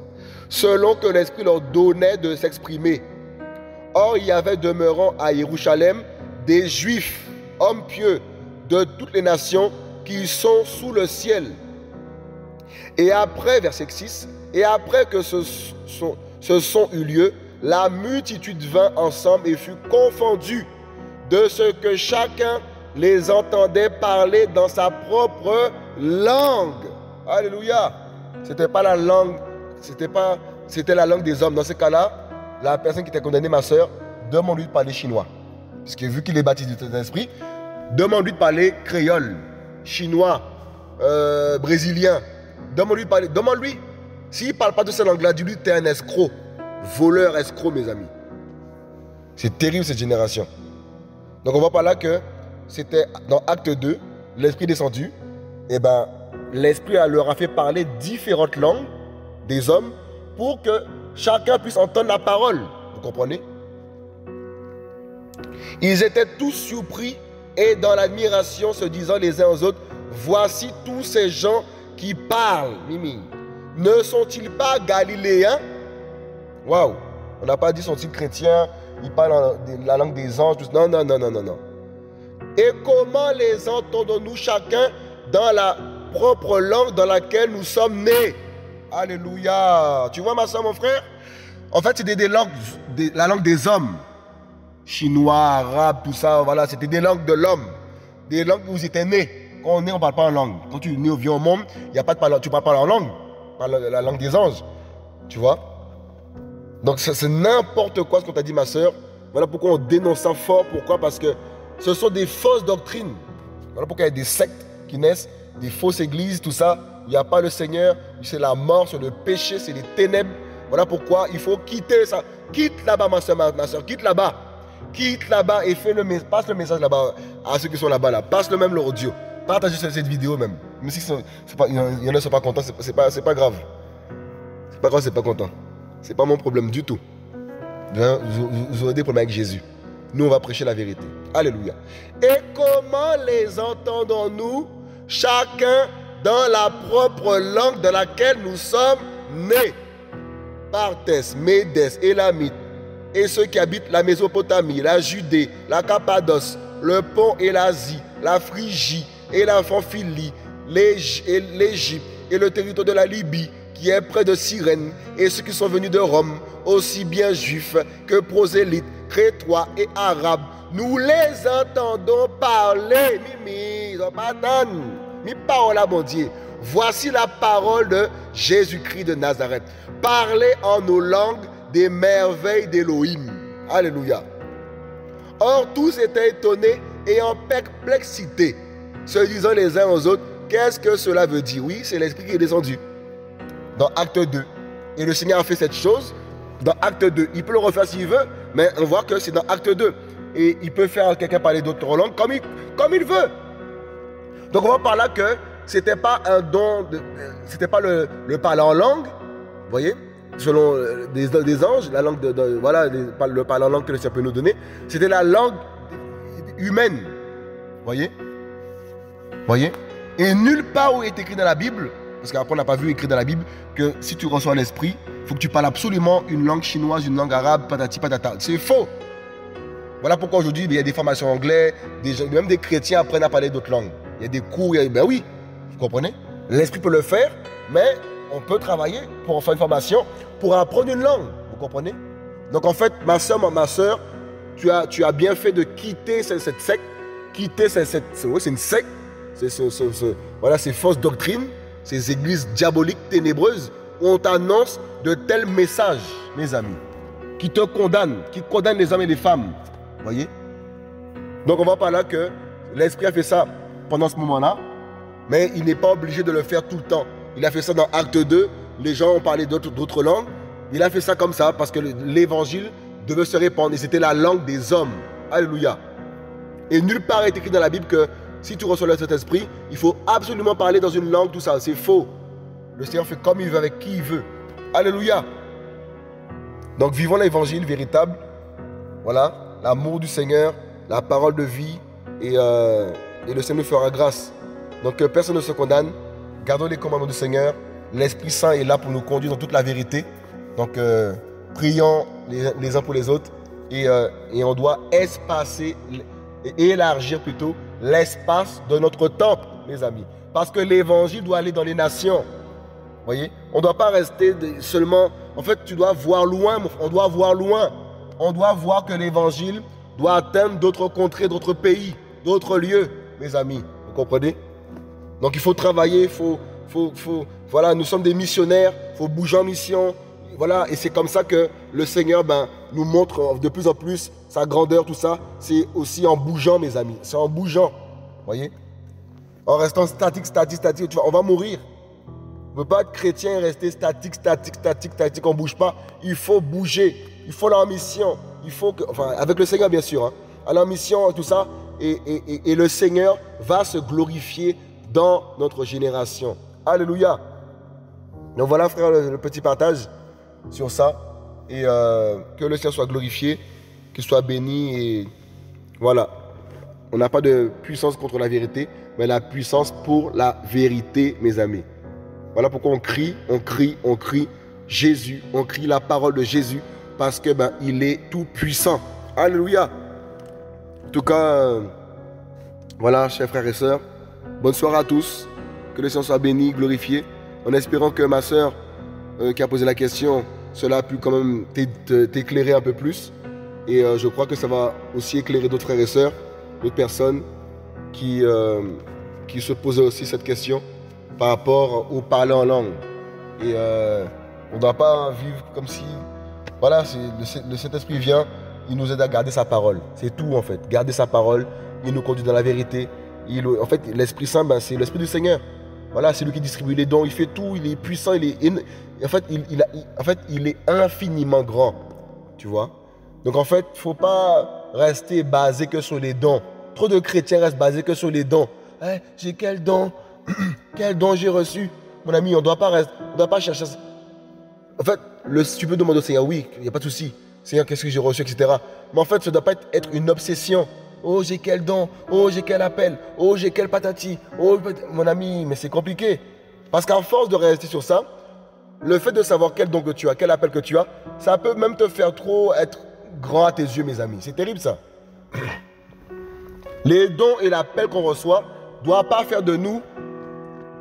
Selon que l'Esprit leur donnait de s'exprimer. Or, il y avait demeurant à Jérusalem des Juifs, hommes pieux, de toutes les nations qui sont sous le ciel. Et après, verset 6, et après que ce son, ce son eut lieu, la multitude vint ensemble et fut confondue de ce que chacun les entendait parler dans sa propre langue. Alléluia. C'était pas la langue, c'était pas, c'était la langue des hommes. Dans ce cas-là, la personne qui était condamnée, ma soeur, demande-lui de parler chinois. Parce que vu qu'il est baptisé du Saint-Esprit, demande-lui de parler créole, chinois, euh, brésilien. Demande-lui de parler. Demande-lui. S'il ne parle pas de cette langue-là, dis-lui es un escroc. Voleur, escroc, mes amis. C'est terrible cette génération. Donc on voit par là que c'était dans Acte 2, l'Esprit descendu, et eh ben l'Esprit leur a fait parler différentes langues des hommes pour que chacun puisse entendre la parole. Vous comprenez? Ils étaient tous surpris et dans l'admiration se disant les uns aux autres, voici tous ces gens qui parlent, Mimi. Ne sont-ils pas galiléens? Waouh On n'a pas dit sont-ils chrétiens, ils parlent la langue des anges. Non, non, non, non, non. Et comment les entendons-nous chacun dans la propre langue dans laquelle nous sommes nés? Alléluia. Tu vois ma soeur, mon frère? En fait, c'était des langues, la langue des hommes. Chinois, arabe, tout ça, voilà, c'était des langues de l'homme. Des langues où vous étiez nés. Quand on est, on ne parle pas en langue. Quand tu es né au vieux monde, il y a pas de tu ne parles pas en langue. la langue des anges. Tu vois? Donc c'est n'importe quoi ce qu'on t'a dit, ma soeur. Voilà pourquoi on dénonce ça fort. Pourquoi? Parce que ce sont des fausses doctrines. Voilà pourquoi il y a des sectes qui naissent, des fausses églises, tout ça. Il n'y a pas le Seigneur, c'est la mort, c'est le péché, c'est les ténèbres. Voilà pourquoi il faut quitter ça. Quitte là-bas, ma soeur, ma, soeur, quitte là-bas. Quitte là-bas et fais le, passe le message là-bas à ceux qui sont là-bas. Là. Passe le même leur audio. Partagez cette vidéo même. Même si il y en a qui sont pas contents, c'est pas, pas grave. C'est pas grave, c'est pas content. C'est pas mon problème du tout. Vous, vous aurez des problèmes avec Jésus. Nous, on va prêcher la vérité. Alléluia. Et comment les entendons-nous Chacun dans la propre langue dans laquelle nous sommes nés? Parthès, Médès, Élamite, et ceux qui habitent la Mésopotamie, la Judée, la Cappadoce, le Pont et l'Asie, la Phrygie et la Pamphylie, l'Égypte et le territoire de la Libye, qui est près de Cyrène, et ceux qui sont venus de Rome, aussi bien juifs que prosélytes, crétois et arabes, nous les entendons parler. Mimi, mi parole à. Voici la parole de Jésus-Christ de Nazareth. Parlez en nos langues des merveilles d'Élohim. Alléluia. Or, tous étaient étonnés et en perplexité, se disant les uns aux autres, qu'est-ce que cela veut dire? Oui, c'est l'Esprit qui est descendu. Dans Acte 2. Et le Seigneur a fait cette chose dans Acte 2. Il peut le refaire s'il veut, mais on voit que c'est dans Acte 2. Et il peut faire quelqu'un parler d'autres langues comme il, comme il veut. Donc on voit par là que c'était pas un don, c'était pas le, parler en langue, voyez, selon euh, des, anges, la langue de, voilà, le parler en langue que le Seigneur peut nous donner, c'était la langue humaine, voyez, voyez, et nulle part où est écrit dans la Bible, parce qu'après on n'a pas vu écrit dans la Bible que si tu reçois l'esprit, il faut que tu parles absolument une langue chinoise, une langue arabe, patati patata. C'est faux. Voilà pourquoi aujourd'hui il y a des formations anglais, même des chrétiens apprennent à parler d'autres langues. Il y a des cours, il y a, ben oui, vous comprenez? L'esprit peut le faire, mais on peut travailler pour faire une formation, pour apprendre une langue, vous comprenez? Donc en fait, ma soeur, ma soeur, tu as, tu as bien fait de quitter cette, secte, quitter cette, cette c'est une secte, voilà, ces fausses doctrines, ces églises diaboliques, ténébreuses, où on t'annonce de tels messages, mes amis, qui te condamnent, qui condamnent les hommes et les femmes. Voyez? Donc on voit par là que l'Esprit a fait ça pendant ce moment-là, mais il n'est pas obligé de le faire tout le temps. Il a fait ça dans Acte 2, les gens ont parlé d'autres langues. Il a fait ça comme ça parce que l'évangile devait se répandre et c'était la langue des hommes. Alléluia. Et nulle part est écrit dans la Bible que si tu reçois le Saint-Esprit, il faut absolument parler dans une langue, tout ça. C'est faux. Le Seigneur fait comme il veut, avec qui il veut. Alléluia. Donc vivons l'évangile véritable. Voilà, l'amour du Seigneur, la parole de vie et, euh, le Seigneur nous fera grâce. Donc euh, personne ne se condamne. Gardons les commandements du Seigneur. L'Esprit Saint est là pour nous conduire dans toute la vérité. Donc euh, prions les, uns pour les autres et, et on doit espacer élargir plutôt l'espace de notre temple, mes amis. Parce que l'évangile doit aller dans les nations. Voyez? On ne doit pas rester seulement. En fait, tu dois voir loin. On doit voir loin. On doit voir que l'évangile doit atteindre d'autres contrées, d'autres pays, d'autres lieux, mes amis. Vous comprenez? Donc il faut travailler, il faut, faut, faut, voilà, nous sommes des missionnaires, il faut bouger en mission. Voilà, et c'est comme ça que le Seigneur ben, nous montre de plus en plus sa grandeur, tout ça. C'est aussi en bougeant, mes amis. C'est en bougeant. Voyez? En restant statique, statique, statique, on va mourir. On ne peut pas être chrétien et rester statique, statique, statique, statique, on ne bouge pas. Il faut bouger. Il faut aller en mission. Il faut que, enfin, avec le Seigneur, bien sûr. Hein. Aller en mission, tout ça. Et, et, et, le Seigneur va se glorifier dans notre génération. Alléluia. Donc voilà, frère, le, petit partage. sur ça. Et euh, que le Seigneur soit glorifié, qu'il soit béni. Et voilà. On n'a pas de puissance contre la vérité, mais la puissance pour la vérité, mes amis. Voilà pourquoi on crie, on crie, on crie Jésus, on crie la parole de Jésus, parce que ben, il est tout puissant. Alléluia. En tout cas, euh, voilà, chers frères et sœurs, bonne soirée à tous. Que le Seigneur soit béni, glorifié. En espérant que ma sœur euh, qui a posé la question, cela a pu quand même t'éclairer un peu plus. Et euh, je crois que ça va aussi éclairer d'autres frères et sœurs, d'autres personnes qui, qui se posaient aussi cette question par rapport au parler en langue. Et on ne doit pas vivre comme si, voilà, le, Saint-Esprit vient, il nous aide à garder sa parole. C'est tout en fait. Garder sa parole, il nous conduit dans la vérité. Il, en fait, l'Esprit Saint, ben, c'est l'Esprit du Seigneur. Voilà, c'est lui qui distribue les dons, il fait tout, il est puissant, il est, en, fait, il, en fait, il est infiniment grand. Tu vois Donc en fait, il faut pas rester basé que sur les dons. Trop de chrétiens restent basés que sur les dons. Hein, j'ai quel don? <clears throat> Quel don j'ai reçu? Mon ami, on ne doit pas rester, on doit pas chercher en fait, le, tu peux demander au Seigneur, oui, il n'y a pas de souci. Seigneur, qu'est-ce que j'ai reçu, etc. Mais en fait, ça ne doit pas être une obsession. Oh, j'ai quel don. Oh, j'ai quel appel. Oh, j'ai quel patati. Oh, mon ami, mais c'est compliqué. Parce qu'à force de rester sur ça, le fait de savoir quel don que tu as, quel appel que tu as, ça peut même te faire trop être grand à tes yeux, mes amis. C'est terrible ça. Les dons et l'appel qu'on reçoit ne doivent pas faire de nous,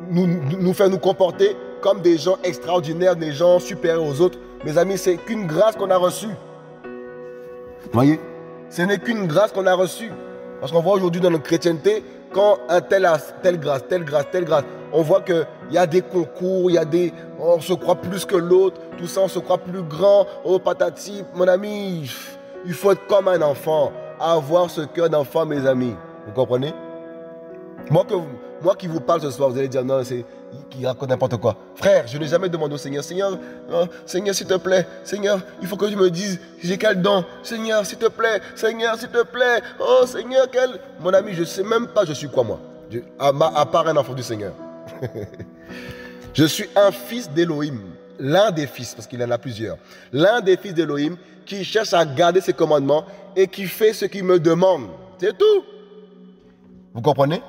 nous, faire nous comporter comme des gens extraordinaires, des gens supérieurs aux autres. Mes amis, c'est qu'une grâce qu'on a reçue. Voyez? Ce n'est qu'une grâce qu'on a reçue. Parce qu'on voit aujourd'hui dans notre chrétienté, quand un tel telle grâce, telle grâce, telle grâce, on voit qu'il y a des concours, il y a des. On se croit plus que l'autre, tout ça, on se croit plus grand. Oh patati, mon ami, il faut être comme un enfant, avoir ce cœur d'enfant, mes amis. Vous comprenez? Moi, moi qui vous parle ce soir, vous allez dire non, c'est qui raconte n'importe quoi. Frère, je n'ai jamais demandé au Seigneur, Seigneur, hein, Seigneur, s'il te plaît, Seigneur, il faut que tu me dises, j'ai quel don, Seigneur, s'il te plaît, Seigneur, s'il te plaît, oh Seigneur, quel... Mon ami, je ne sais même pas je suis quoi moi, à, part un enfant du Seigneur. <laughs> je suis un fils d'Élohim, l'un des fils, parce qu'il en a plusieurs, l'un des fils d'Élohim qui cherche à garder ses commandements et qui fait ce qu'il me demande. C'est tout. Vous comprenez?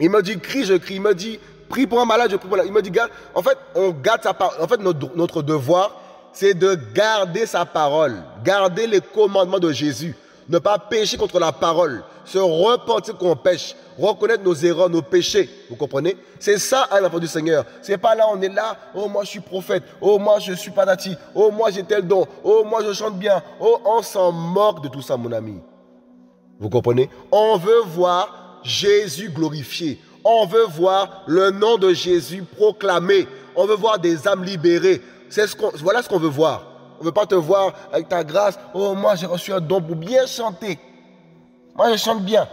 Il me dit, crie, je crie. Il me dit, prie pour un malade, je prie pour malade. Il me dit. En fait, on garde sa parole. En fait, notre, devoir, c'est de garder sa parole. Garder les commandements de Jésus. Ne pas pécher contre la parole. Se repentir qu'on pêche. Reconnaître nos erreurs, nos péchés. Vous comprenez? C'est ça un enfant du Seigneur. C'est pas là, on est là. Oh, moi, je suis prophète. Oh, moi, je suis patati. Oh, moi, j'ai tel don. Oh, moi, je chante bien. Oh, on s'en moque de tout ça, mon ami. Vous comprenez? On veut voir Jésus glorifié. On veut voir le nom de Jésus proclamé. On veut voir des âmes libérées. C'est ce qu'on, voilà ce qu'on veut voir. On ne veut pas te voir avec ta grâce. Oh, moi j'ai reçu un don pour bien chanter. Moi je chante bien.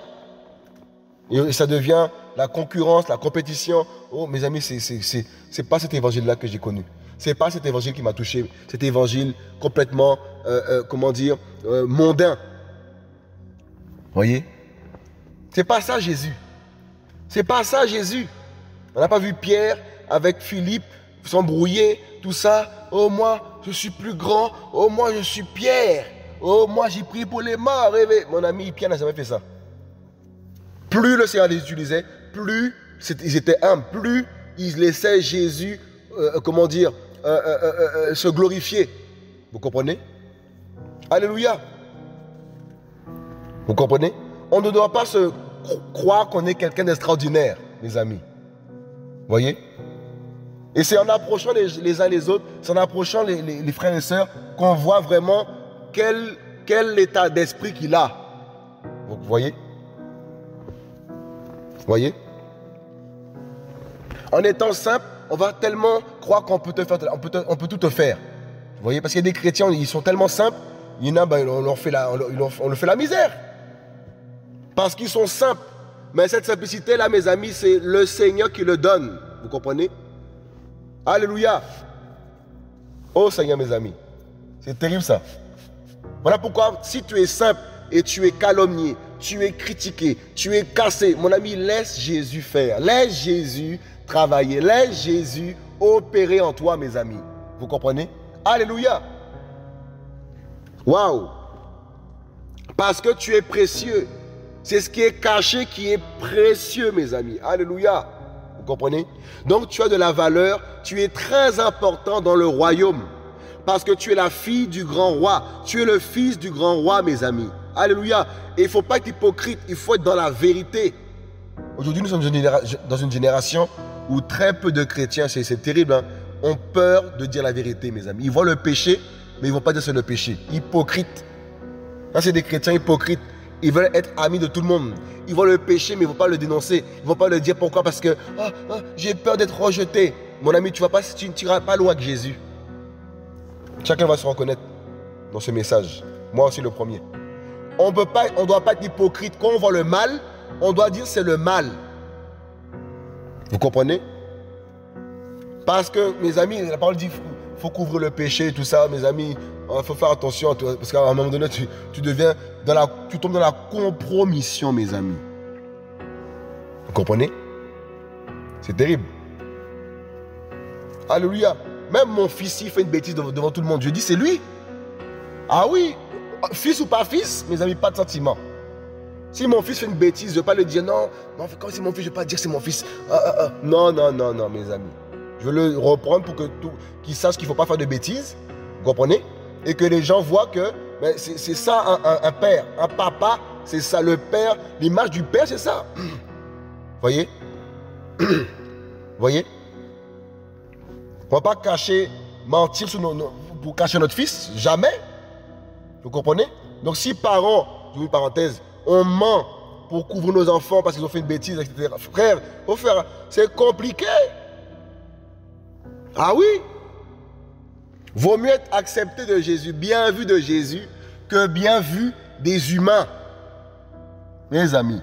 Et ça devient la concurrence, la compétition. Oh, mes amis, c'est, c'est, pas cet évangile-là que j'ai connu. C'est pas cet évangile qui m'a touché. Cet évangile complètement, euh, euh, comment dire, euh, mondain. Voyez? C'est pas ça Jésus. C'est pas ça Jésus. On n'a pas vu Pierre avec Philippe s'embrouiller, tout ça. Oh moi, je suis plus grand. Oh moi, je suis Pierre. Oh moi, j'ai pris pour les morts. Mon ami Pierre n'a jamais fait ça. Plus le Seigneur les utilisait, plus ils étaient humbles, plus ils laissaient Jésus, euh, comment dire, euh, euh, se glorifier. Vous comprenez? Alléluia. Vous comprenez? On ne doit pas se croire qu'on est quelqu'un d'extraordinaire, mes amis. Voyez? Et c'est en approchant les, uns les autres, c'est en approchant les, frères et sœurs qu'on voit vraiment quel, quel état d'esprit qu'il a. Vous voyez? Voyez? En étant simple, on va tellement croire qu'on peut, te faire, on peut, on peut tout te faire. Vous voyez? Parce qu'il y a des chrétiens, ils sont tellement simples, il y en a, ben, on, leur fait la, on leur fait la misère. Parce qu'ils sont simples. Mais cette simplicité-là, mes amis, c'est le Seigneur qui le donne. Vous comprenez? Alléluia. Oh Seigneur, mes amis. C'est terrible ça. Voilà pourquoi, si tu es simple et tu es calomnié, tu es critiqué, tu es cassé, mon ami, laisse Jésus faire. Laisse Jésus travailler. Laisse Jésus opérer en toi, mes amis. Vous comprenez? Alléluia. Waouh. Parce que tu es précieux. C'est ce qui est caché qui est précieux, mes amis. Alléluia. Vous comprenez? Donc tu as de la valeur, tu es très important dans le royaume. Parce que tu es la fille du grand roi. Tu es le fils du grand roi, mes amis. Alléluia. Et il ne faut pas être hypocrite, il faut être dans la vérité. Aujourd'hui, nous sommes dans une génération où très peu de chrétiens, c'est terrible, hein, ont peur de dire la vérité, mes amis. Ils voient le péché, mais ils ne vont pas dire c'est le péché. Hypocrite. C'est des chrétiens hypocrites. Ils veulent être amis de tout le monde. Ils voient le péché, mais ils ne vont pas le dénoncer. Ils ne vont pas le dire pourquoi Parce que ah, ah, j'ai peur d'être rejeté. Mon ami, tu ne vas pas loin avec Jésus. Chacun va se reconnaître dans ce message. Moi aussi le premier. On ne doit pas être hypocrite. Quand on voit le mal, on doit dire c'est le mal. Vous comprenez? Parce que, mes amis, la parole dit faut couvrir le péché, tout ça, mes amis. Il faut faire attention, parce qu'à un moment donné, tu, deviens dans la, tu tombes dans la compromission, mes amis. Vous comprenez? C'est terrible. Alléluia. Même mon fils, il fait une bêtise devant, tout le monde. Je dis, c'est lui? Ah oui, fils ou pas fils, mes amis, pas de sentiment. Si mon fils fait une bêtise, je ne vais pas le dire non. Non, quand c'est mon fils, je ne vais pas dire c'est mon fils. Ah, ah, ah. Non, non, non, non, mes amis. Je veux le reprendre pour que tout, qu'il sache qu'il ne faut pas faire de bêtises. Vous comprenez? Et que les gens voient que ben, c'est, ça un, père, un papa, c'est ça le père. L'image du père, c'est ça. <clears throat> Voyez? <clears throat> Voyez? On ne va pas cacher, mentir pour cacher notre fils. Jamais. Vous comprenez? Donc si parents, je vous une parenthèse, on ment pour couvrir nos enfants parce qu'ils ont fait une bêtise, etc. Frère, c'est compliqué. Ah oui? Vaut mieux être accepté de Jésus, bien vu de Jésus, que bien vu des humains. Mes amis,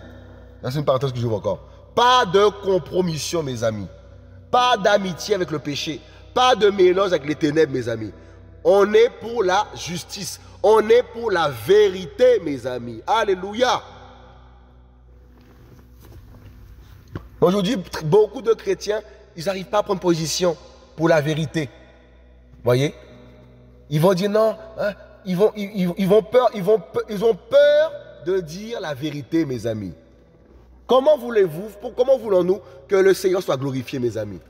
c'est une parenthèse que je vois encore. Pas de compromission, mes amis. Pas d'amitié avec le péché. Pas de mélange avec les ténèbres, mes amis. On est pour la justice. On est pour la vérité, mes amis. Alléluia. Aujourd'hui, beaucoup de chrétiens, ils n'arrivent pas à prendre position pour la vérité. Voyez? Ils vont dire non, hein, ils, vont, ils, vont peur, ils, vont, ils ont peur de dire la vérité, mes amis. Comment voulez-vous, comment voulons-nous que le Seigneur soit glorifié, mes amis?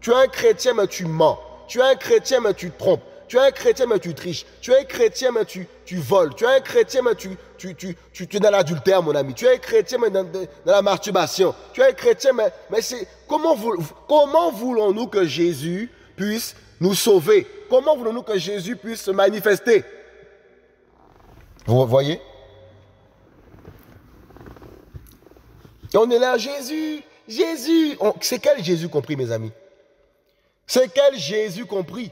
Tu es un chrétien, mais tu mens. Tu es un chrétien, mais tu trompes. Tu es un chrétien, mais tu triches. Tu es un chrétien, mais tu, tu voles. Tu es un chrétien, mais tu, tu, tu, tu, es dans l'adultère, mon ami. Tu es un chrétien, mais dans, la masturbation. Tu es un chrétien, mais, mais c'est. Comment voulons-nous que Jésus puisse nous sauver Comment voulons-nous que Jésus puisse se manifester? Vous voyez? On est là, Jésus, Jésus. C'est quel Jésus compris, mes amis? C'est quel Jésus compris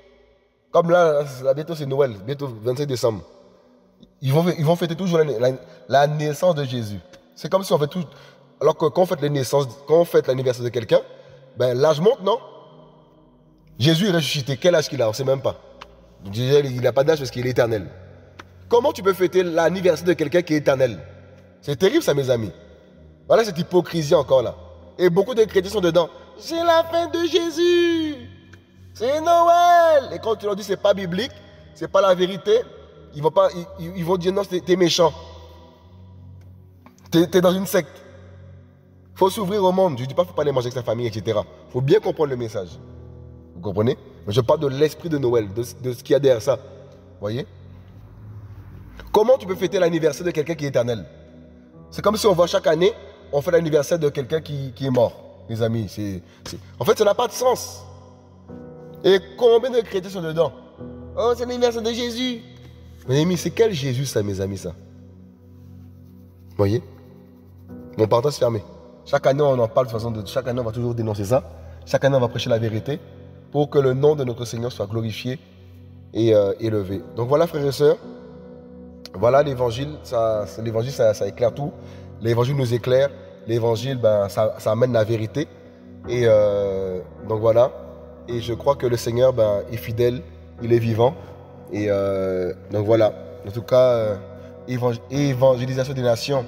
comme là, bientôt c'est Noël, bientôt 25 décembre. Ils vont, ils vont fêter toujours la, naissance de Jésus. C'est comme si on fait tout. Alors que quand on fête, quand on l'anniversaire de quelqu'un, ben, l'âge monte, non? Jésus est ressuscité. Quel âge qu'il a? On ne sait même pas. Il n'a pas d'âge parce qu'il est éternel. Comment tu peux fêter l'anniversaire de quelqu'un qui est éternel? C'est terrible ça, mes amis. Voilà cette hypocrisie encore là. Et beaucoup de chrétiens sont dedans. C'est la fin de Jésus. C'est Noël. Et quand tu leur dis c'est pas biblique, c'est pas la vérité, ils vont, pas, ils, vont dire non, t'es méchant. T'es es dans une secte. faut s'ouvrir au monde. Je dis pas faut pas aller manger avec sa famille, etc. Faut bien comprendre le message. Vous comprenez? Je parle de l'esprit de Noël, de, ce qu'il y a derrière ça. Vous voyez? Comment tu peux fêter l'anniversaire de quelqu'un qui est éternel? C'est comme si on voit chaque année, on fait l'anniversaire de quelqu'un qui, qui, est mort, mes amis. En fait, ça n'a pas de sens. Et combien de chrétiens sont dedans? Oh, c'est l'anniversaire de Jésus. Mes amis, c'est quel Jésus ça, mes amis, ça? Vous voyez? Mon partage fermé. Chaque année, on en parle de façon de. Chaque année, on va toujours dénoncer ça. Chaque année, on va prêcher la vérité pour que le nom de notre Seigneur soit glorifié et euh, élevé. Donc voilà, frères et sœurs. Voilà l'évangile. Ça, l'évangile, ça, éclaire tout. L'évangile nous éclaire. L'évangile, ben, ça, amène la vérité. Et euh, donc voilà. Et je crois que le Seigneur ben, est fidèle, il est vivant. Et euh, donc voilà. En tout cas, évangélisation des nations,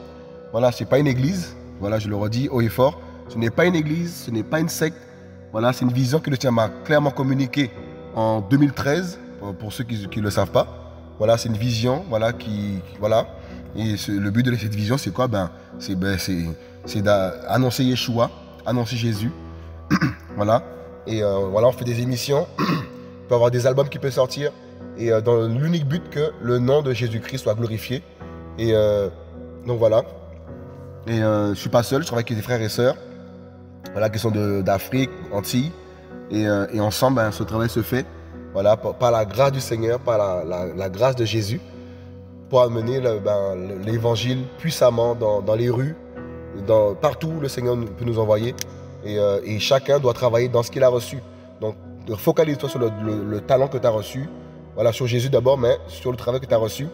voilà, ce n'est pas une église. Voilà, je le redis haut et fort. Ce n'est pas une église, ce n'est pas une secte. Voilà, c'est une vision que le Seigneur m'a clairement communiquée en 2013. pour ceux qui ne le savent pas. Voilà, c'est une vision, voilà, qui, voilà. Et le but de cette vision, c'est quoi? Ben, c'est ben, d'annoncer Yeshua, annoncer Jésus, <clears throat> voilà. Et euh, voilà, on fait des émissions, <clears throat> on peut avoir des albums qui peuvent sortir, et euh, dans l'unique but que le nom de Jésus-Christ soit glorifié. Et euh, donc voilà. Et je suis pas seul, je travaille avec des frères et sœurs, voilà, qui sont d'Afrique, Antilles, et, et ensemble, ben, ce travail se fait. Voilà, par, la grâce du Seigneur, par la, grâce de Jésus, pour amener ben, l'évangile puissamment dans, les rues, partout le Seigneur peut nous envoyer. Euh, et, chacun doit travailler dans ce qu'il a reçu. Donc, focalise-toi sur le, talent que tu as reçu. Voilà, sur Jésus d'abord, mais sur le travail que tu as reçu.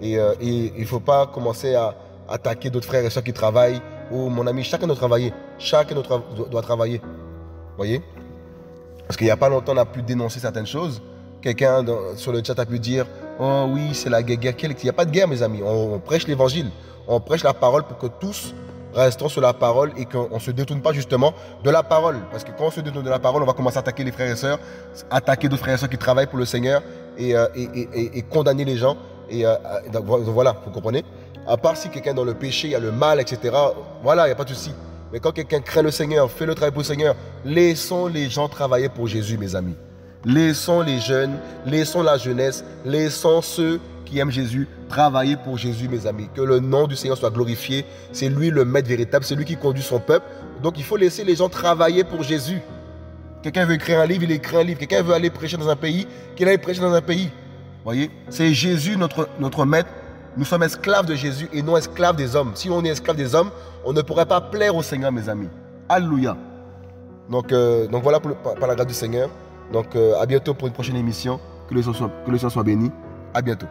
Et, euh, il ne faut pas commencer à attaquer d'autres frères et soeurs qui travaillent. Oh, mon ami, chacun doit travailler. Chacun doit travailler. voyez? Parce qu'il n'y a pas longtemps, on a pu dénoncer certaines choses. Quelqu'un sur le chat a pu dire Oh oui, c'est la guerre. Il n'y a pas de guerre, mes amis. On, prêche l'évangile. On prêche la parole pour que tous restons sur la parole et qu'on ne se détourne pas justement de la parole. Parce que quand on se détourne de la parole, on va commencer à attaquer les frères et sœurs, attaquer d'autres frères et sœurs qui travaillent pour le Seigneur et, euh, condamner les gens. Et euh, voilà, vous comprenez? À part si quelqu'un dans le péché, il y a le mal, etc. Voilà, il n'y a pas de souci. Mais quand quelqu'un craint le Seigneur, fait le travail pour le Seigneur, laissons les gens travailler pour Jésus, mes amis. Laissons les jeunes, laissons la jeunesse, laissons ceux qui aiment Jésus travailler pour Jésus, mes amis. Que le nom du Seigneur soit glorifié. C'est lui le maître véritable, c'est lui qui conduit son peuple. Donc il faut laisser les gens travailler pour Jésus. Quelqu'un veut écrire un livre, il écrit un livre. Quelqu'un veut aller prêcher dans un pays, qu'il aille prêcher dans un pays. Voyez C'est Jésus notre, notre maître nous sommes esclaves de Jésus et non esclaves des hommes. Si on est esclave des hommes, on ne pourrait pas plaire au Seigneur, mes amis. Alléluia. Donc, euh, donc voilà par, la grâce du Seigneur. Donc euh, à bientôt pour une prochaine émission. Que le Seigneur soit, soit béni. À bientôt.